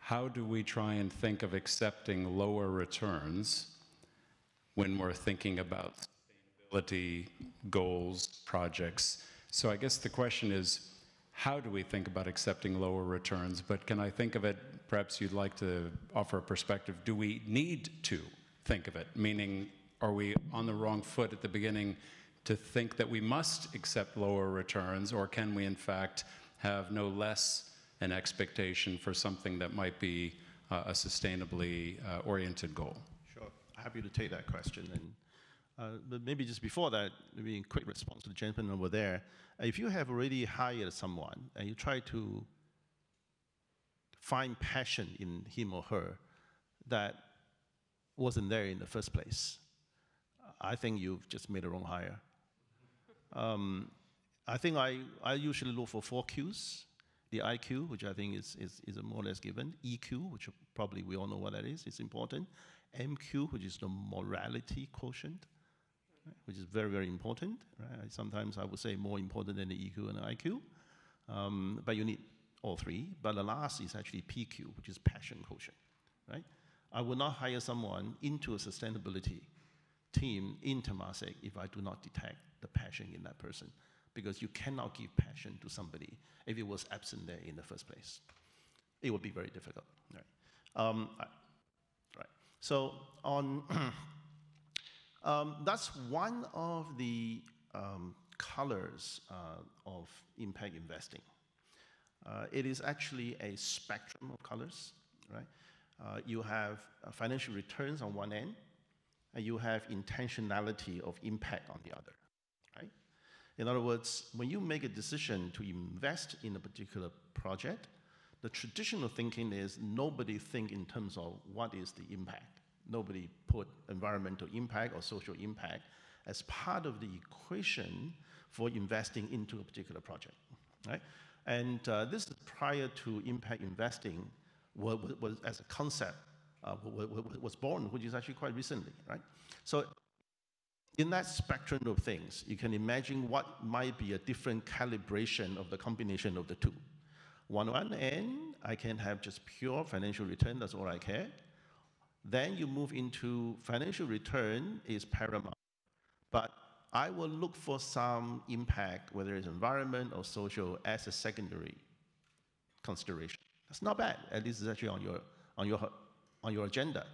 how do we try and think of accepting lower returns when we're thinking about sustainability goals, projects? So I guess the question is, how do we think about accepting lower returns? But can I think of it, perhaps you'd like to offer a perspective, do we need to think of it? Meaning, are we on the wrong foot at the beginning to think that we must accept lower returns, or can we in fact have no less an expectation for something that might be uh, a sustainably uh, oriented goal? Sure, happy to take that question. And uh, but maybe just before that, maybe in quick response to the gentleman over there, if you have already hired someone and you try to find passion in him or her that wasn't there in the first place, I think you've just made a wrong hire. Um, I think I, I usually look for four Qs the IQ, which I think is, is, is more or less given, EQ, which probably we all know what that is, is important, MQ, which is the morality quotient, right, which is very, very important. Right? Sometimes I would say more important than the EQ and the IQ, um, but you need all three. But the last is actually PQ, which is passion quotient, right? I will not hire someone into a sustainability team in Temasek if I do not detect the passion in that person because you cannot give passion to somebody if it was absent there in the first place. It would be very difficult. Right. Um, right. So on um, that's one of the um, colors uh, of impact investing. Uh, it is actually a spectrum of colors, right? Uh, you have uh, financial returns on one end, and you have intentionality of impact on the other. In other words, when you make a decision to invest in a particular project, the traditional thinking is nobody think in terms of what is the impact. Nobody put environmental impact or social impact as part of the equation for investing into a particular project, right? And uh, this is prior to impact investing was, was as a concept uh, was born, which is actually quite recently, right? So in that spectrum of things, you can imagine what might be a different calibration of the combination of the two. On one end, I can have just pure financial return, that's all I care. Then you move into financial return is paramount. But I will look for some impact, whether it's environment or social, as a secondary consideration. That's not bad. At least it's actually on your, on your, on your agenda.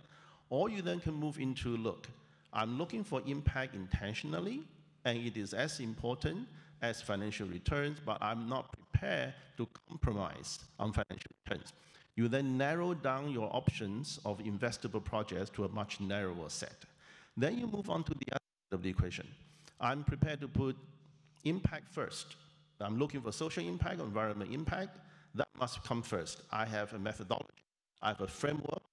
Or you then can move into look, I'm looking for impact intentionally, and it is as important as financial returns, but I'm not prepared to compromise on financial returns. You then narrow down your options of investable projects to a much narrower set. Then you move on to the other of the equation. I'm prepared to put impact first. I'm looking for social impact, environment impact. That must come first. I have a methodology, I have a framework,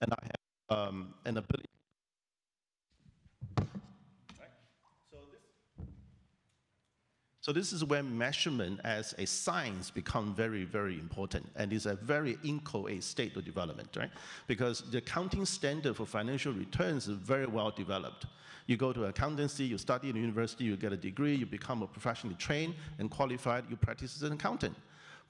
and I have um, an ability So this is where measurement as a science become very, very important, and is a very inchoate state of development, right? Because the accounting standard for financial returns is very well developed. You go to accountancy, you study in university, you get a degree, you become a professionally trained and qualified, you practice as an accountant.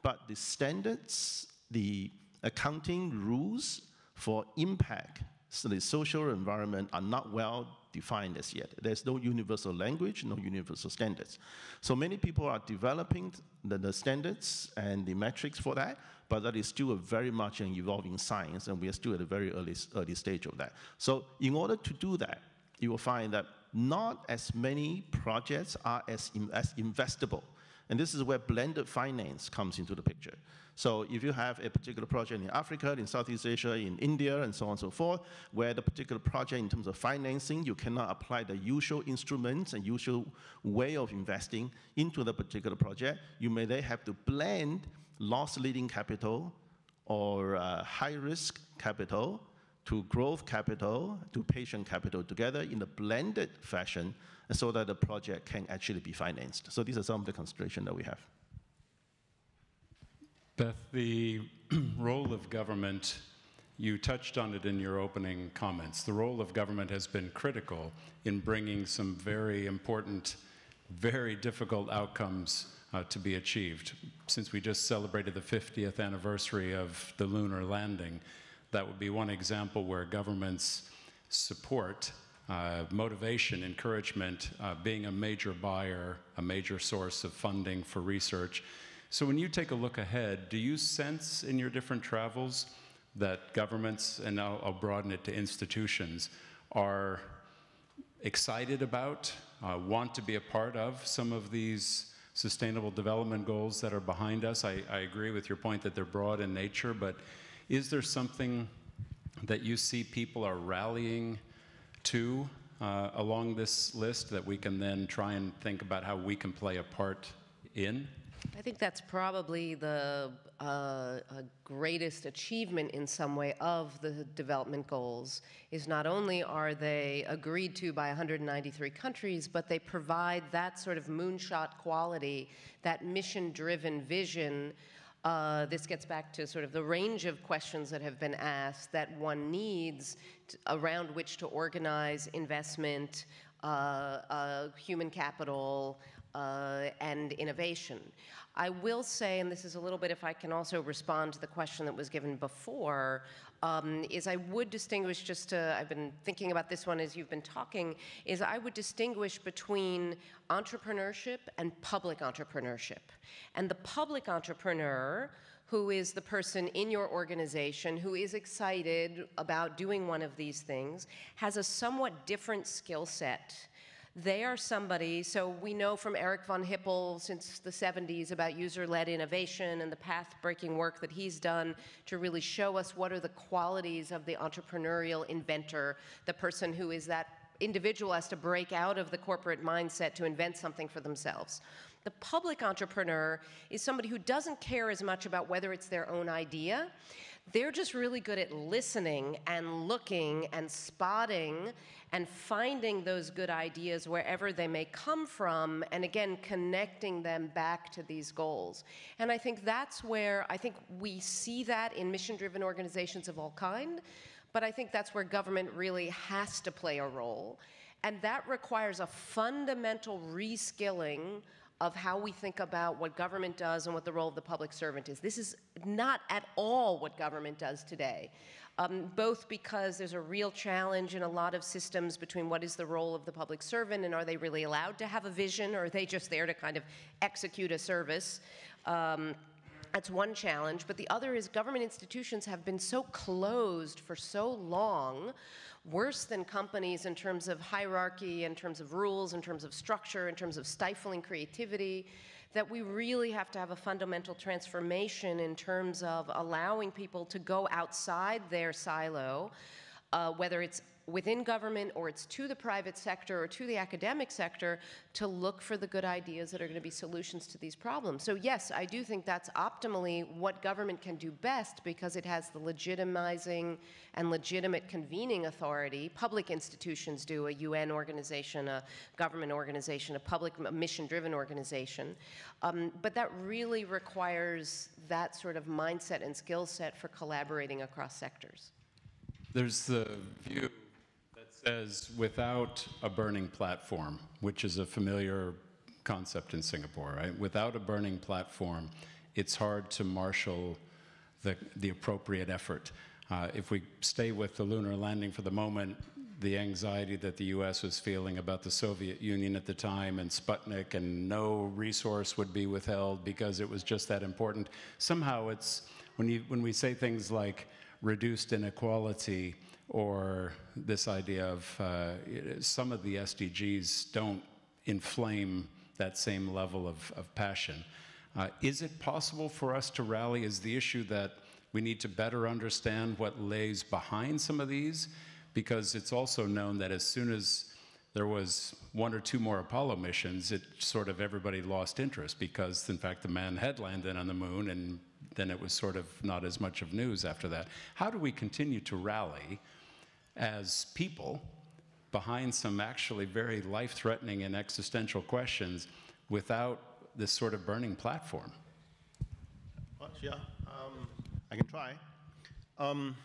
But the standards, the accounting rules for impact, so the social environment are not well defined as yet. There's no universal language, no universal standards. So many people are developing the, the standards and the metrics for that, but that is still a very much an evolving science, and we are still at a very early, early stage of that. So in order to do that, you will find that not as many projects are as, as investable. And this is where blended finance comes into the picture. So if you have a particular project in Africa, in Southeast Asia, in India, and so on and so forth, where the particular project in terms of financing, you cannot apply the usual instruments and usual way of investing into the particular project, you may then have to blend loss leading capital or uh, high risk capital to growth capital to patient capital together in a blended fashion so that the project can actually be financed. So these are some of the considerations that we have. Beth, the role of government, you touched on it in your opening comments. The role of government has been critical in bringing some very important, very difficult outcomes uh, to be achieved. Since we just celebrated the 50th anniversary of the lunar landing, that would be one example where government's support, uh, motivation, encouragement, uh, being a major buyer, a major source of funding for research, so when you take a look ahead, do you sense in your different travels that governments, and I'll, I'll broaden it to institutions, are excited about, uh, want to be a part of some of these sustainable development goals that are behind us? I, I agree with your point that they're broad in nature, but is there something that you see people are rallying to uh, along this list that we can then try and think about how we can play a part in? I think that's probably the uh, greatest achievement in some way of the development goals is not only are they agreed to by 193 countries, but they provide that sort of moonshot quality, that mission-driven vision uh, this gets back to sort of the range of questions that have been asked that one needs to, around which to organize investment, uh, uh, human capital, uh, and innovation. I will say, and this is a little bit if I can also respond to the question that was given before, um, is I would distinguish just to, I've been thinking about this one as you've been talking, is I would distinguish between entrepreneurship and public entrepreneurship. And the public entrepreneur, who is the person in your organization who is excited about doing one of these things, has a somewhat different skill set they are somebody, so we know from Eric von Hippel since the 70s about user-led innovation and the path-breaking work that he's done to really show us what are the qualities of the entrepreneurial inventor, the person who is that individual has to break out of the corporate mindset to invent something for themselves. The public entrepreneur is somebody who doesn't care as much about whether it's their own idea. They're just really good at listening and looking and spotting and finding those good ideas wherever they may come from, and again, connecting them back to these goals. And I think that's where I think we see that in mission driven organizations of all kind, but I think that's where government really has to play a role. And that requires a fundamental reskilling of how we think about what government does and what the role of the public servant is. This is not at all what government does today um, both because there's a real challenge in a lot of systems between what is the role of the public servant and are they really allowed to have a vision or are they just there to kind of execute a service. Um, that's one challenge. But the other is government institutions have been so closed for so long, worse than companies in terms of hierarchy, in terms of rules, in terms of structure, in terms of stifling creativity that we really have to have a fundamental transformation in terms of allowing people to go outside their silo, uh, whether it's within government or it's to the private sector or to the academic sector to look for the good ideas that are going to be solutions to these problems. So yes, I do think that's optimally what government can do best because it has the legitimizing and legitimate convening authority. Public institutions do, a UN organization, a government organization, a public mission-driven organization. Um, but that really requires that sort of mindset and skill set for collaborating across sectors. There's the view says without a burning platform, which is a familiar concept in Singapore, right? Without a burning platform, it's hard to marshal the, the appropriate effort. Uh, if we stay with the lunar landing for the moment, the anxiety that the US was feeling about the Soviet Union at the time and Sputnik, and no resource would be withheld because it was just that important. Somehow it's, when, you, when we say things like reduced inequality, or this idea of uh, some of the SDGs don't inflame that same level of, of passion. Uh, is it possible for us to rally? Is the issue that we need to better understand what lays behind some of these? Because it's also known that as soon as there was one or two more Apollo missions, it sort of everybody lost interest because, in fact, the man had landed on the moon and then it was sort of not as much of news after that. How do we continue to rally as people behind some actually very life threatening and existential questions without this sort of burning platform? Well, yeah, um, I can try. Um,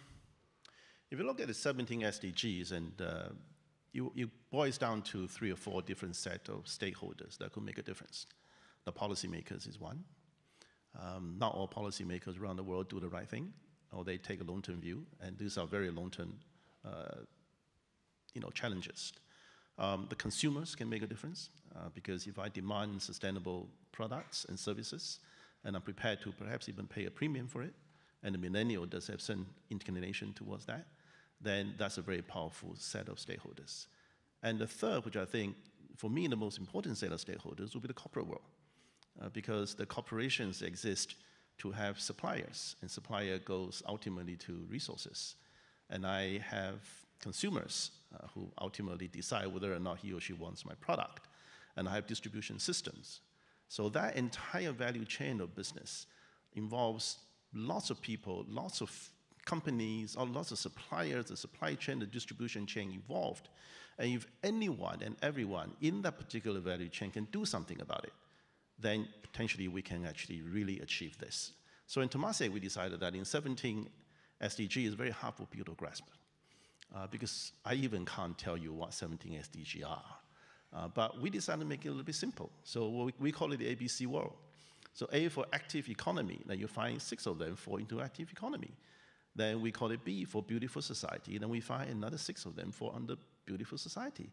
if you look at the 17 SDGs and uh, you, it boils down to three or four different set of stakeholders that could make a difference. The policymakers is one. Um, not all policymakers around the world do the right thing, or they take a long-term view, and these are very long-term you know, challenges. Um, the consumers can make a difference uh, because if I demand sustainable products and services, and I'm prepared to perhaps even pay a premium for it, and the millennial does have some inclination towards that, then that's a very powerful set of stakeholders. And the third, which I think for me the most important set of stakeholders, will be the corporate world, uh, because the corporations exist to have suppliers, and supplier goes ultimately to resources and I have consumers uh, who ultimately decide whether or not he or she wants my product, and I have distribution systems. So that entire value chain of business involves lots of people, lots of companies, or lots of suppliers, the supply chain, the distribution chain involved. And if anyone and everyone in that particular value chain can do something about it, then potentially we can actually really achieve this. So in Temasek, we decided that in 17 SDG is very hard for people to grasp uh, because I even can't tell you what 17 SDG are. Uh, but we decided to make it a little bit simple. So we, we call it the ABC world. So A for active economy, then you find six of them fall into active economy. Then we call it B for beautiful society, then we find another six of them fall under beautiful society.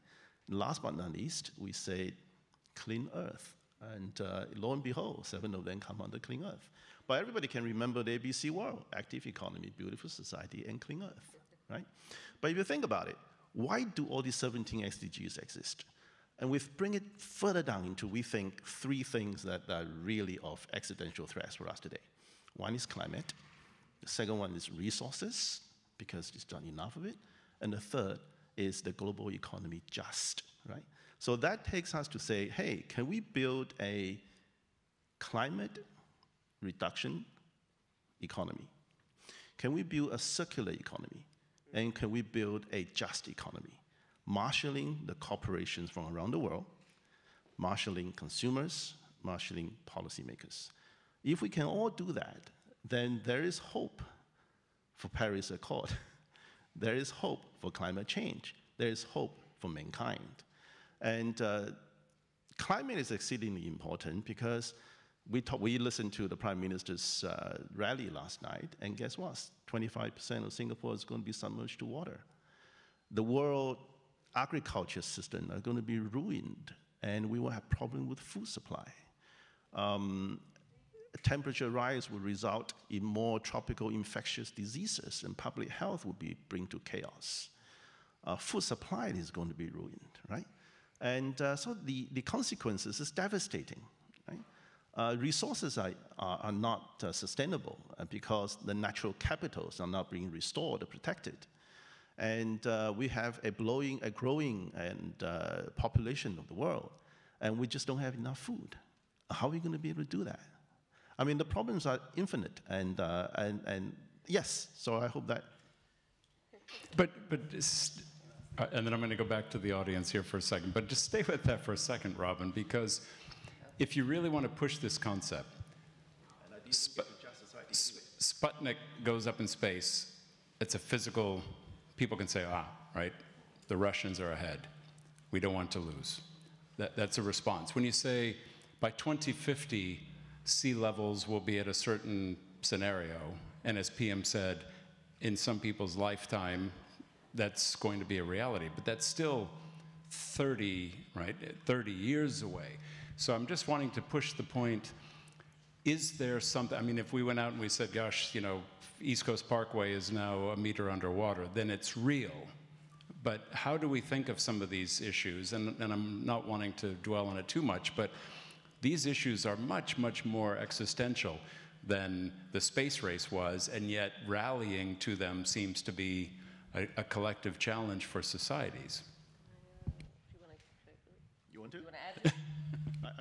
last but not least, we say clean earth. And uh, lo and behold, seven of them come under clean earth. But everybody can remember the ABC world, active economy, beautiful society, and clean earth, right? But if you think about it, why do all these 17 SDGs exist? And we bring it further down into, we think, three things that are really of existential threats for us today. One is climate. The second one is resources, because it's not enough of it. And the third is the global economy just, right? So that takes us to say, hey, can we build a climate reduction economy? Can we build a circular economy? And can we build a just economy? Marshalling the corporations from around the world, marshalling consumers, marshalling policymakers. If we can all do that, then there is hope for Paris Accord. there is hope for climate change. There is hope for mankind. And uh, climate is exceedingly important because we, talk, we listened to the Prime Minister's uh, rally last night, and guess what? 25% of Singapore is going to be submerged to water. The world agriculture system are going to be ruined, and we will have problem with food supply. Um, temperature rise will result in more tropical infectious diseases, and public health will be bring to chaos. Uh, food supply is going to be ruined, right? And uh, so the, the consequences is devastating. Uh, resources are, are, are not uh, sustainable uh, because the natural capitals are not being restored or protected. And uh, we have a, blowing, a growing and, uh, population of the world, and we just don't have enough food. How are we going to be able to do that? I mean, the problems are infinite, and, uh, and, and yes, so I hope that. But, but and then I'm going to go back to the audience here for a second. But just stay with that for a second, Robin, because if you really want to push this concept, Sp- Sputnik goes up in space. It's a physical, people can say, ah, right? The Russians are ahead. We don't want to lose. That, that's a response. When you say by 2050, sea levels will be at a certain scenario, and as PM said, in some people's lifetime, that's going to be a reality, but that's still 30, right? 30 years away. So I'm just wanting to push the point is there something, I mean, if we went out and we said, gosh, you know, East Coast Parkway is now a meter underwater, then it's real. But how do we think of some of these issues? And, and I'm not wanting to dwell on it too much, but these issues are much, much more existential than the space race was, and yet rallying to them seems to be a, a collective challenge for societies. You want to? You want to add?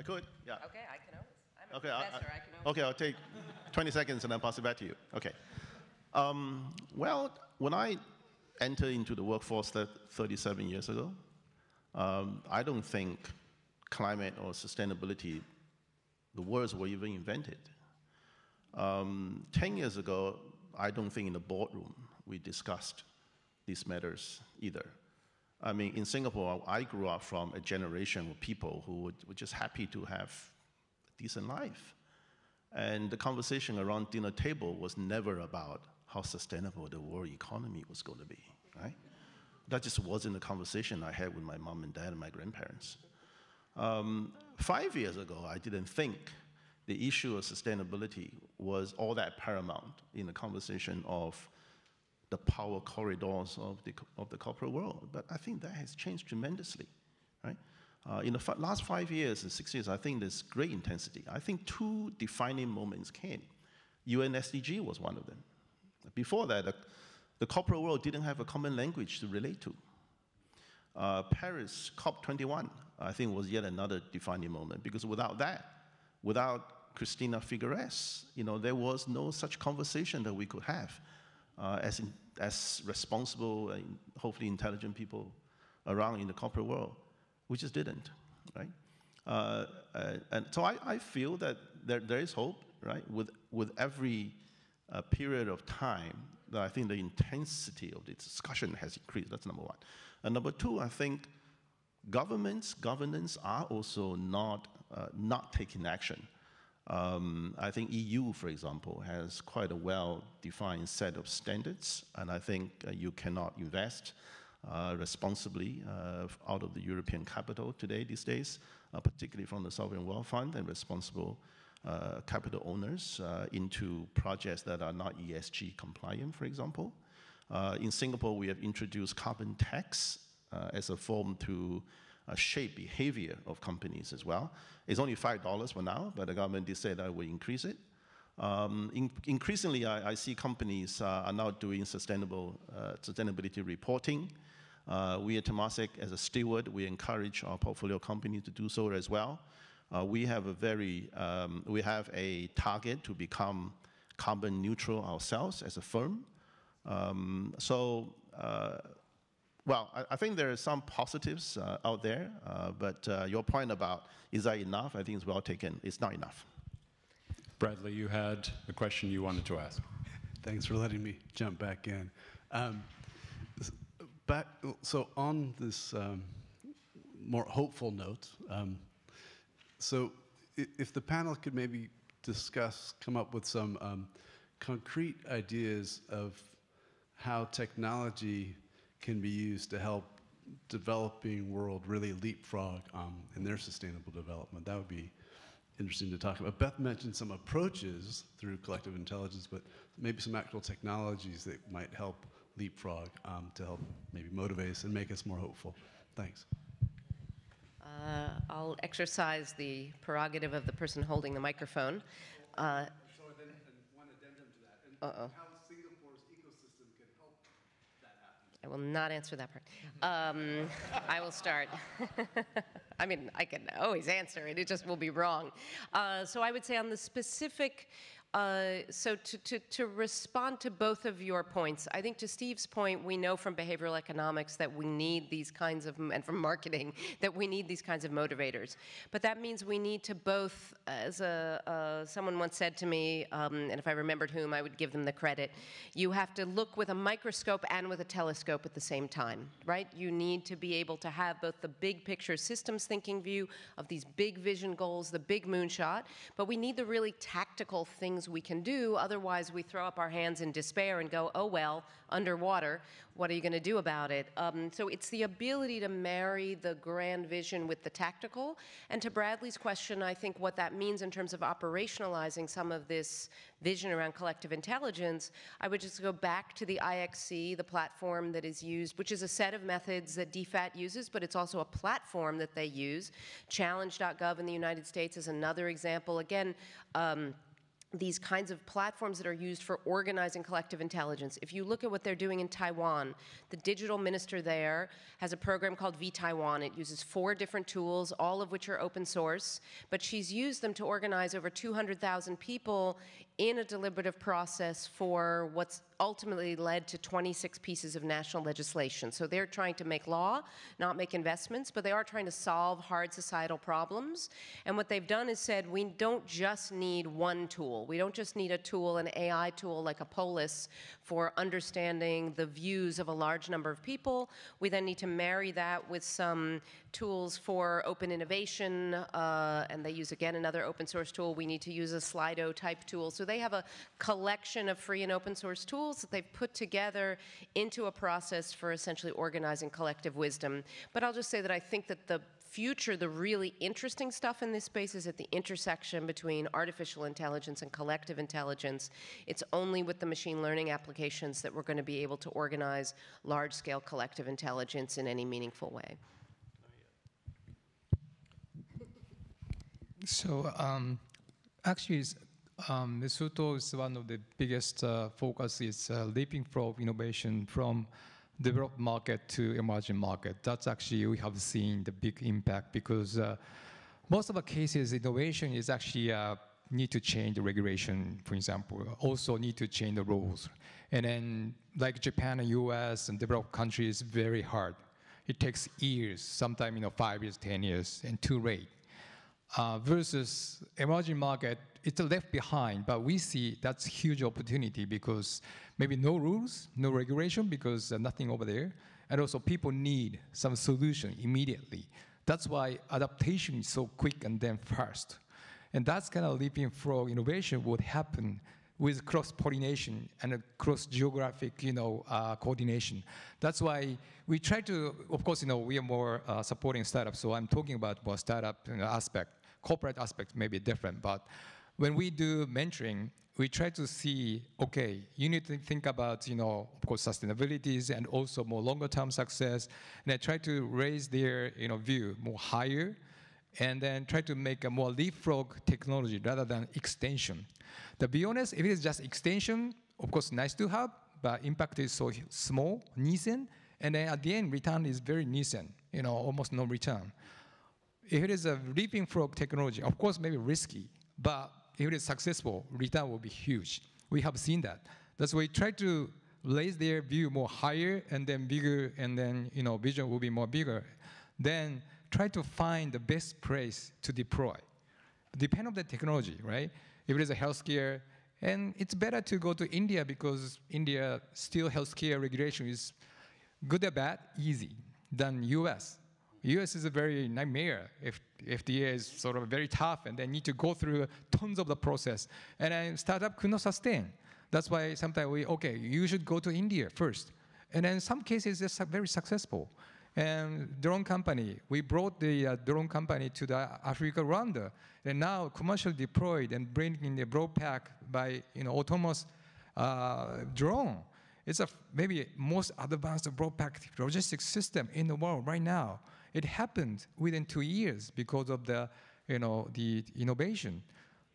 I, could, yeah. Okay, I can always. I'm a Okay, I- I- I, can always. Okay, I'll take 20 seconds and then pass it back to you. Okay. Um, well, when I entered into the workforce that 37 years ago, um, I don't think climate or sustainability, the words were even invented. Um, 10 years ago, I don't think in the boardroom we discussed these matters either. I mean, in Singapore, I grew up from a generation of people who would, were just happy to have a decent life. And the conversation around dinner table was never about how sustainable the world economy was going to be, right? That just wasn't the conversation I had with my mom and dad and my grandparents. Um, five years ago, I didn't think the issue of sustainability was all that paramount in the conversation of the power corridors of the, of the corporate world. But I think that has changed tremendously, right? Uh, in the last five years and six years, I think there's great intensity. I think two defining moments came. UN SDG was one of them. Before that, the, the corporate world didn't have a common language to relate to. Uh, Paris COP21, I think, was yet another defining moment because without that, without Christiana Figueres, you know, there was no such conversation that we could have uh, as, in, as responsible and hopefully intelligent people around in the corporate world. We just didn't, right? Uh, uh, and so I, I feel that there, there is hope, right? With, with every uh, period of time, that I think the intensity of the discussion has increased. That's number one. And number two, I think governments, governance are also not, uh, not taking action. Um, I think EU, for example, has quite a well-defined set of standards, and I think uh, you cannot invest uh, responsibly uh, out of the European capital today, these days, uh, particularly from the Sovereign Wealth Fund and responsible uh, capital owners uh, into projects that are not ESG compliant, for example. In Singapore, we have introduced carbon tax as a form to uh, shape behavior of companies as well. It's only $5 for now, but the government did say that will increase it. Um, in, increasingly, I, I, see companies uh, are now doing sustainable uh, sustainability reporting. Uh, we at Temasek, as a steward, we encourage our portfolio companies to do so as well. Uh, we have a very, um, we have a target to become carbon neutral ourselves as a firm. Um, so, uh, well, I, I, think there are some positives uh, out there, uh, but uh, your point about is that enough? I think it's well taken. It's not enough. Bradley, you had a question you wanted to ask. Thanks for letting me jump back in. Um, back, so on this um, more hopeful note, um, so if the panel could maybe discuss, come up with some um, concrete ideas of how technology can be used to help developing world really leapfrog um, in their sustainable development. That would be interesting to talk about. Beth mentioned some approaches through collective intelligence, but maybe some actual technologies that might help leapfrog um, to help maybe motivate us and make us more hopeful. Thanks. Uh, I'll exercise the prerogative of the person holding the microphone. Uh, so then, one addendum to that, and Uh-oh. how Singapore's ecosystem can help that happen. I will not answer that part. Um, I will start. I mean, I can always answer it, it just will be wrong. Uh, so I would say on the specific uh, so to, to, to, respond to both of your points, I think to Steve's point, we know from behavioral economics that we need these kinds of, and from marketing, that we need these kinds of motivators. But that means we need to both, as a, uh, someone once said to me, um, and if I remembered whom, I would give them the credit, you have to look with a microscope and with a telescope at the same time, right? You need to be able to have both the big picture systems thinking view of these big vision goals, the big moonshot, but we need the really tactical things things we can do. Otherwise, we throw up our hands in despair and go, oh, well, underwater, what are you going to do about it? Um, so it's the ability to marry the grand vision with the tactical. And to Bradley's question, I think what that means in terms of operationalizing some of this vision around collective intelligence, I would just go back to the IXC, the platform that is used, which is a set of methods that DFAT uses, but it's also a platform that they use. Challenge.gov in the United States is another example. Again, um, these kinds of platforms that are used for organizing collective intelligence. If you look at what they're doing in Taiwan, the digital minister there has a program called vTaiwan. It uses four different tools, all of which are open source, but she's used them to organize over 200,000 people in a deliberative process for what's ultimately led to 26 pieces of national legislation. So they're trying to make law, not make investments, but they are trying to solve hard societal problems. And what they've done is said, we don't just need one tool. We don't just need a tool, an AI tool like a Polis for understanding the views of a large number of people. We then need to marry that with some tools for open innovation, uh, and they use again another open source tool. We need to use a Slido type tool. So they have a collection of free and open source tools that they've put together into a process for essentially organizing collective wisdom. But I'll just say that I think that the future, the really interesting stuff in this space is at the intersection between artificial intelligence and collective intelligence. It's only with the machine learning applications that we're going to be able to organize large-scale collective intelligence in any meaningful way. So um, actually, um, is one of the biggest uh, focus is uh, leapfrog innovation from developed market to emerging market. That's actually we have seen the big impact because uh, most of the cases innovation is actually uh, need to change the regulation, for example, also need to change the rules. And then like Japan and US and developed countries, very hard. It takes years, sometimes you know five years, 10 years, and too late. Uh, versus emerging market, it's left behind, but we see that's huge opportunity because maybe no rules, no regulation because uh, nothing over there, and also people need some solution immediately. That's why adaptation is so quick and then fast. And that's kind of leaping frog innovation would happen with cross-pollination and cross-geographic, you know, uh, coordination. That's why we try to, of course, you know, we are more uh, supporting startups, so I'm talking about more startup you know, aspect. Corporate aspect may be different, but when we do mentoring, we try to see, okay, you need to think about, you know, of course, sustainabilities and also more longer term success. And I try to raise their, you know, view more higher and then try to make a more leapfrog technology rather than extension. To be honest, if it is just extension, of course, nice to have, but impact is so small, nascent, and then at the end, return is very nascent, you know, almost no return. If it is a leaping frog technology, of course, maybe risky, but if it is successful, return will be huge. We have seen that. That's why we try to raise their view more higher and then bigger, and then you know vision will be more bigger. Then try to find the best place to deploy. Depend on the technology, right? If it is a healthcare, and it's better to go to India because India still healthcare regulation is good or bad, easy than US. US is a very nightmare if FDA is sort of very tough and they need to go through tons of the process. And then startup could not sustain. That's why sometimes we, okay, you should go to India first. And then some cases it's very successful. And drone company, we brought the uh, drone company to the Africa Rwanda, and now commercially deployed and bringing the broad pack by you know autonomous uh, drone. It's a maybe most advanced broad pack logistics system in the world right now. It happened within two years because of the, you know, the innovation.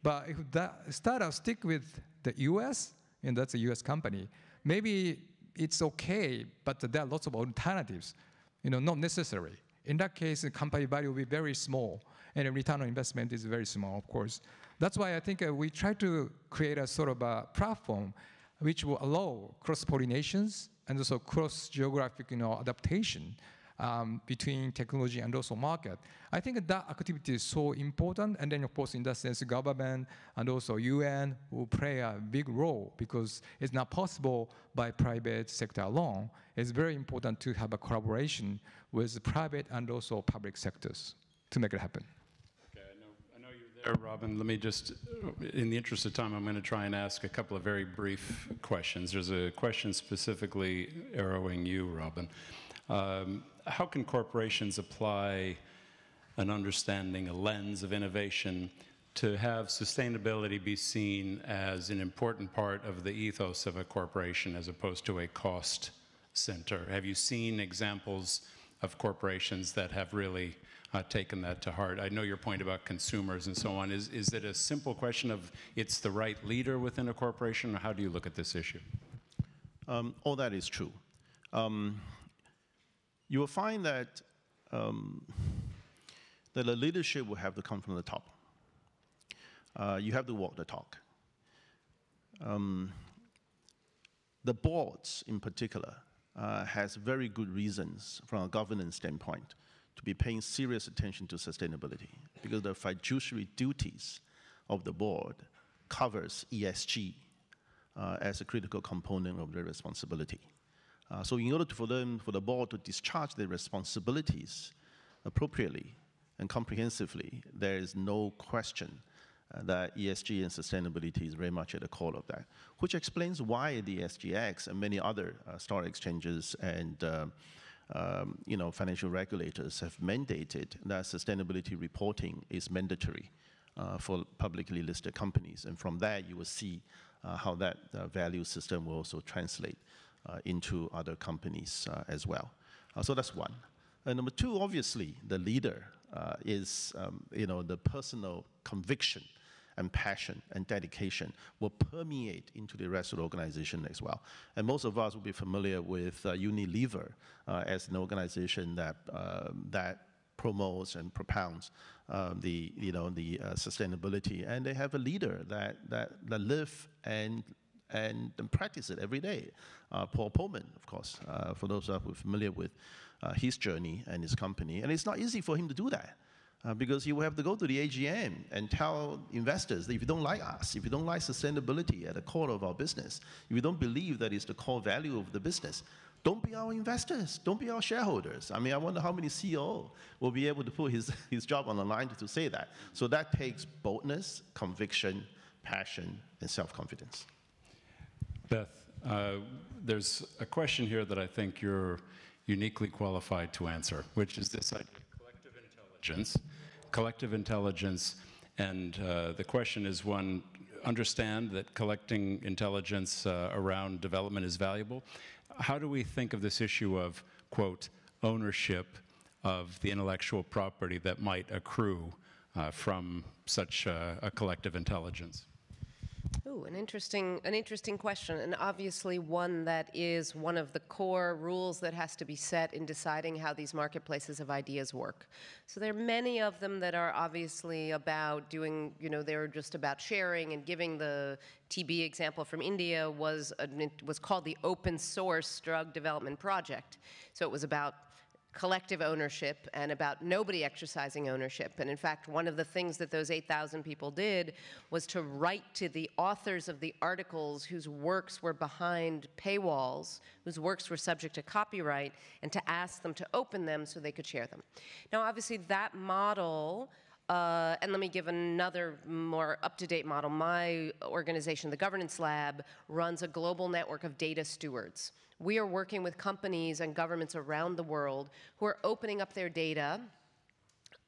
But if that startup stick with the U.S., and that's a U.S. company, maybe it's okay, but there are lots of alternatives, you know, not necessary. In that case, the company value will be very small, and the return on investment is very small, of course. That's why I think uh, we try to create a sort of a platform which will allow cross-pollinations and also cross-geographic, you know, adaptation um, between technology and also market. I think that activity is so important, and then of course in that sense, government and also UN will play a big role because it's not possible by private sector alone. It's very important to have a collaboration with private and also public sectors to make it happen. Okay, I know, you're there, Robin. Let me just, in the interest of time, I'm going to try and ask a couple of very brief questions. There's a question specifically arrowing you, Robin. Um, how can corporations apply an understanding, a lens of innovation to have sustainability be seen as an important part of the ethos of a corporation as opposed to a cost center? Have you seen examples of corporations that have really uh, taken that to heart? I know your point about consumers and so on. Is, is it a simple question of it's the right leader within a corporation, or how do you look at this issue? Um, all that is true. Um, you will find that, um, that the leadership will have to come from the top. Uh, you have to walk the talk. Um, the boards, in particular, uh, has very good reasons from a governance standpoint to be paying serious attention to sustainability because the fiduciary duties of the board covers ESG uh, as a critical component of their responsibility. Uh, so in order to, for them, for the board to discharge their responsibilities appropriately and comprehensively, there is no question that ESG and sustainability is very much at the core of that, which explains why the SGX and many other uh, stock exchanges and uh, um, you know, financial regulators have mandated that sustainability reporting is mandatory uh, for publicly listed companies. And from that, you will see uh, how that value system will also translate uh, into other companies uh, as well. Uh, so that's one. And number two, obviously, the leader is um, you know, the personal conviction and passion and dedication will permeate into the rest of the organization as well. And most of us will be familiar with uh, Unilever uh, as an organization that, uh, that promotes and propounds um, the, you know, the sustainability. And they have a leader that, that, that live and and, and practice it every day. Uh, Paul Polman, of course, uh, for those of us who are familiar with uh, his journey and his company. And it's not easy for him to do that. Uh, because you will have to go to the AGM and tell investors that if you don't like us, if you don't like sustainability at the core of our business, if you don't believe that it's the core value of the business, don't be our investors, don't be our shareholders. I mean, I wonder how many CEO will be able to put his, his job on the line to, to say that. So that takes boldness, conviction, passion, and self-confidence. Beth, uh, there's a question here that I think you're uniquely qualified to answer, which is this idea intelligence. Collective intelligence, and uh, the question is one, understand that collecting intelligence uh, around development is valuable. How do we think of this issue of, quote, ownership of the intellectual property that might accrue uh, from such a collective intelligence? An interesting, an interesting question, and obviously one that is one of the core rules that has to be set in deciding how these marketplaces of ideas work. So there are many of them that are obviously about doing, you know, they're just about sharing and giving. The TB example from India was was called the Open Source Drug Development Project. So it was about collective ownership and about nobody exercising ownership. And in fact, one of the things that those 8,000 people did was to write to the authors of the articles whose works were behind paywalls, whose works were subject to copyright, and to ask them to open them so they could share them. Now, obviously, that model uh, and let me give another more up-to-date model. My organization, the Governance Lab, runs a global network of data stewards. We are working with companies and governments around the world who are opening up their data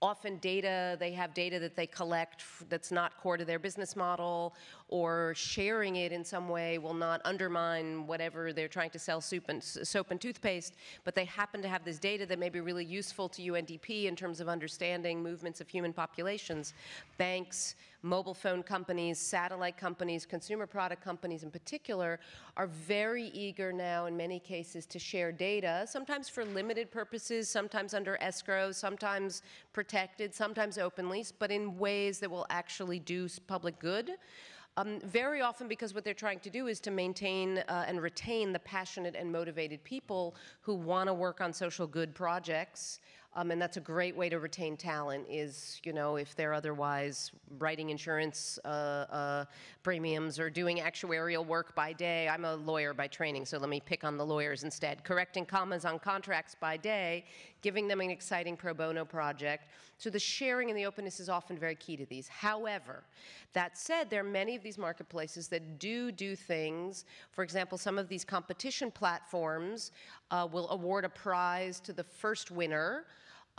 often data, they have data that they collect that's not core to their business model, or sharing it in some way will not undermine whatever they're trying to sell soup and, soap and toothpaste, but they happen to have this data that may be really useful to UNDP in terms of understanding movements of human populations. Banks, mobile phone companies, satellite companies, consumer product companies in particular, are very eager now in many cases to share data, sometimes for limited purposes, sometimes under escrow, sometimes protected, sometimes openly, but in ways that will actually do public good. Um, very often because what they're trying to do is to maintain uh, and retain the passionate and motivated people who want to work on social good projects um, and that's a great way to retain talent is, you know, if they're otherwise writing insurance uh, uh, premiums or doing actuarial work by day. I'm a lawyer by training, so let me pick on the lawyers instead. Correcting commas on contracts by day, giving them an exciting pro bono project. So the sharing and the openness is often very key to these. However, that said, there are many of these marketplaces that do do things. For example, some of these competition platforms uh, will award a prize to the first winner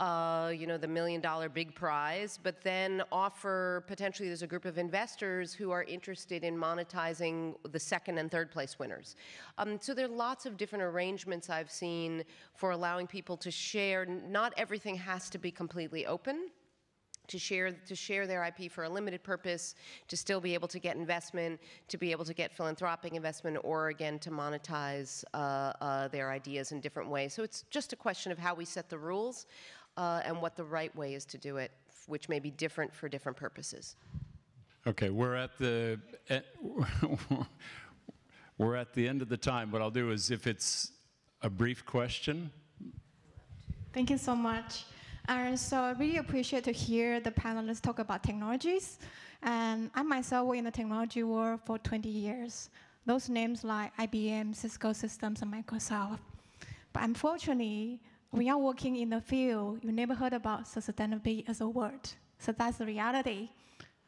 uh, you know, the million dollar big prize, but then offer potentially there's a group of investors who are interested in monetizing the second and third place winners. Um, so there are lots of different arrangements I've seen for allowing people to share. Not everything has to be completely open to share to share their IP for a limited purpose, to still be able to get investment, to be able to get philanthropic investment, or again to monetize uh, uh, their ideas in different ways. So it's just a question of how we set the rules uh, and what the right way is to do it, which may be different for different purposes. Okay, we're at the we're at the end of the time. What I'll do is, if it's a brief question. Thank you so much. And so I really appreciate to hear the panelists talk about technologies. And I myself work in the technology world for 20 years. Those names like IBM, Cisco Systems, and Microsoft. But unfortunately, when you're working in the field, you never heard about sustainability as a word. So that's the reality.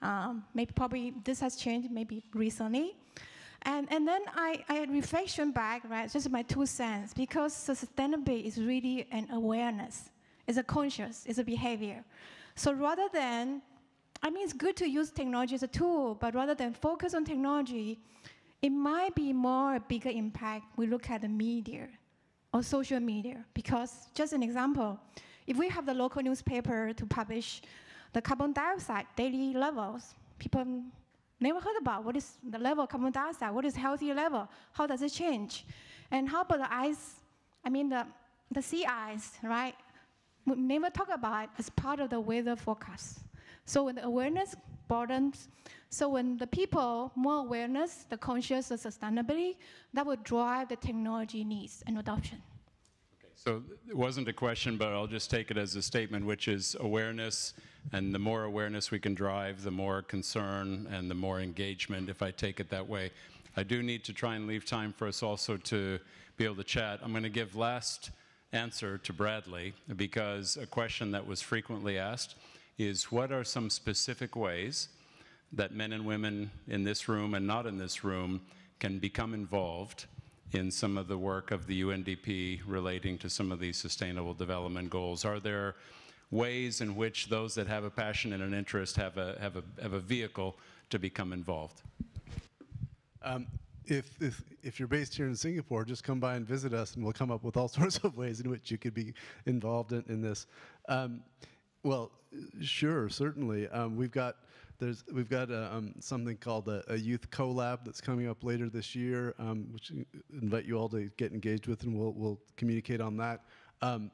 Um, maybe probably this has changed maybe recently. And, and then I, I reflection back, right, just my two cents, because sustainability is really an awareness. It's a conscious, it's a behavior. So rather than, I mean, it's good to use technology as a tool, but rather than focus on technology, it might be more a bigger impact. We look at the media, or social media. Because, just an example, if we have the local newspaper to publish the carbon dioxide daily levels, people never heard about what is the level of carbon dioxide, what is healthy level, how does it change? And how about the ice, I mean the, the sea ice, right? We never talk about it as part of the weather forecast. So when the awareness broadens, so when the people more awareness, the conscious of sustainability, that will drive the technology needs and adoption. Okay, so it wasn't a question, but I'll just take it as a statement, which is awareness, and the more awareness we can drive, the more concern and the more engagement, if I take it that way. I do need to try and leave time for us also to be able to chat. I'm going to give last answer to Bradley because a question that was frequently asked is what are some specific ways that men and women in this room and not in this room can become involved in some of the work of the UNDP relating to some of these sustainable development goals? Are there ways in which those that have a passion and an interest have a, have a, have a vehicle to become involved? Um, if, if, if you're based here in Singapore, just come by and visit us, and we'll come up with all sorts of ways in which you could be involved in, in this. Um, well, sure, certainly. Um, we've got there's we've got a, um, something called a, a, youth collab that's coming up later this year, um, which invite you all to get engaged with, and we'll we'll communicate on that. Um,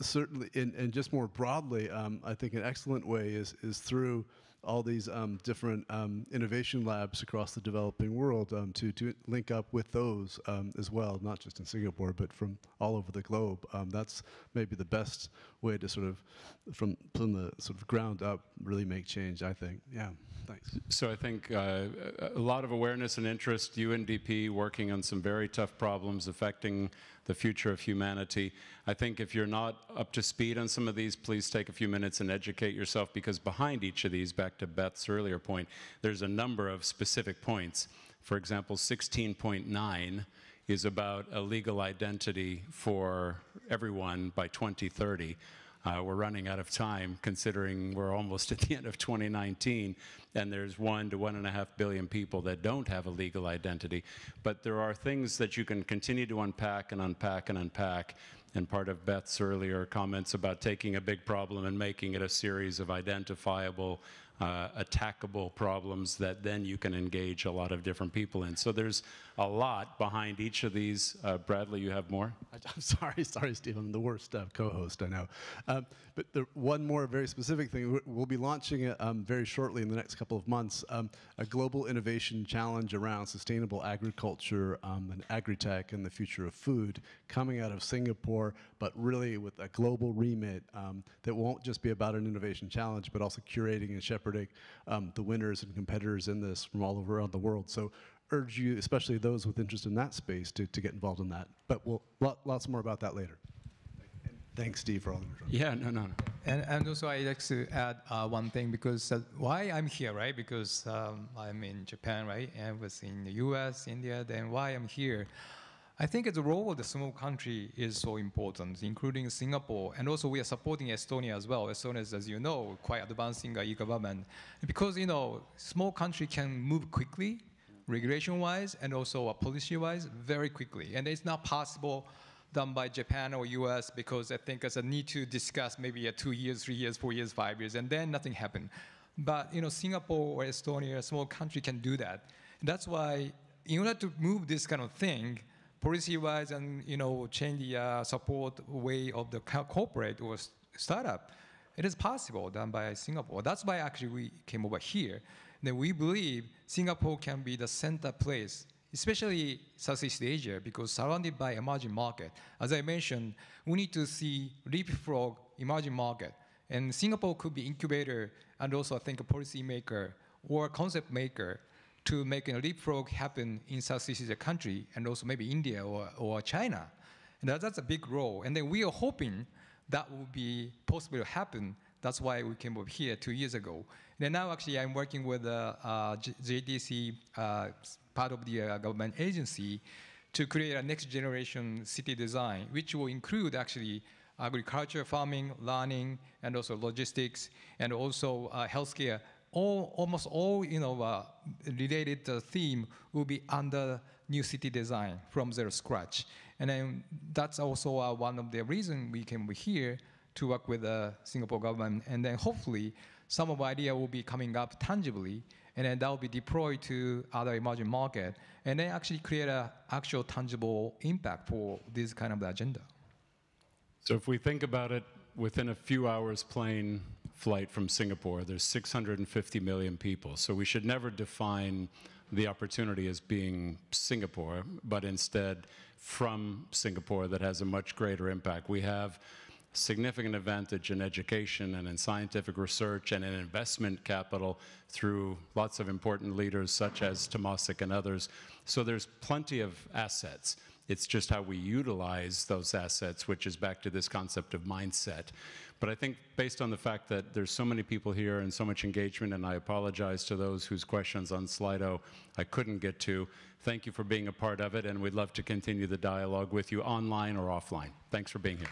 certainly, and, and just more broadly, um, I think an excellent way is is through all these um, different um, innovation labs across the developing world um, to, to link up with those um, as well, not just in Singapore, but from all over the globe. Um, that's maybe the best way to sort of, from, from the sort of ground up, really make change, I think. Yeah. Thanks. So I think uh, a lot of awareness and interest, UNDP working on some very tough problems affecting the future of humanity. I think if you're not up to speed on some of these, please take a few minutes and educate yourself because behind each of these, back to Beth's earlier point, there's a number of specific points. For example, 16.9 is about a legal identity for everyone by 2030. Uh, we're running out of time considering we're almost at the end of 2019 and there's one to one and a half billion people that don't have a legal identity. But there are things that you can continue to unpack and unpack and unpack. And part of Beth's earlier comments about taking a big problem and making it a series of identifiable uh, attackable problems that then you can engage a lot of different people in. So there's a lot behind each of these. Uh, Bradley, you have more? I'm sorry, sorry, Steve. I'm the worst uh, co-host, I know. Um, but the one more very specific thing, we'll be launching um, very shortly in the next couple of months, um, a global innovation challenge around sustainable agriculture um, and agri-tech and the future of food coming out of Singapore, but really with a global remit um, that won't just be about an innovation challenge, but also curating and shepherding um, the winners and competitors in this from all over around the world. So urge you, especially those with interest in that space, to, to get involved in that. But we'll lot, lots more about that later. Thanks, Steve, for all the Yeah, no, no. And, and also I'd like to add uh, one thing because uh, why I'm here, right? Because um, I'm in Japan, right? And was in the US, India, then why I'm here. I think the role of the small country is so important, including Singapore, and also we are supporting Estonia as well. Estonia is, as you know, quite advancing e-government. Because, you know, small country can move quickly, regulation-wise, and also uh, policy-wise, very quickly. And it's not possible done by Japan or US because I think there's a need to discuss maybe a two years, three years, four years, five years, and then nothing happened. But you know, Singapore or Estonia, a small country can do that. That's why in order to move this kind of thing, policy-wise and you know, change the uh, support way of the corporate or startup, it is possible done by Singapore. That's why actually we came over here. Then we believe Singapore can be the center place especially Southeast Asia, because surrounded by emerging market. As I mentioned, we need to see leapfrog emerging market. And Singapore could be incubator and also I think a policy maker or concept maker to make a leapfrog happen in Southeast Asia country and also maybe India or, or China. And that, that's a big role. And then we are hoping that will be possible to happen. That's why we came up here two years ago. And now actually I'm working with uh, uh, JTC uh, part of the uh, government agency to create a next generation city design, which will include actually agriculture, farming, learning, and also logistics, and also uh, healthcare. All, almost all you know, uh, related uh, theme will be under new city design from zero scratch. And then that's also uh, one of the reasons we came here to work with the Singapore government. And then hopefully some of idea will be coming up tangibly and then that will be deployed to other emerging market, and then actually create an actual tangible impact for this kind of agenda. So if we think about it, within a few hours plane flight from Singapore, there's 650 million people. So we should never define the opportunity as being Singapore, but instead from Singapore that has a much greater impact. We have significant advantage in education and in scientific research and in investment capital through lots of important leaders such as Temasek and others. So there's plenty of assets. It's just how we utilize those assets, which is back to this concept of mindset. But I think based on the fact that there's so many people here and so much engagement, and I apologize to those whose questions on Slido I couldn't get to, thank you for being a part of it, and we'd love to continue the dialogue with you online or offline. Thanks for being here.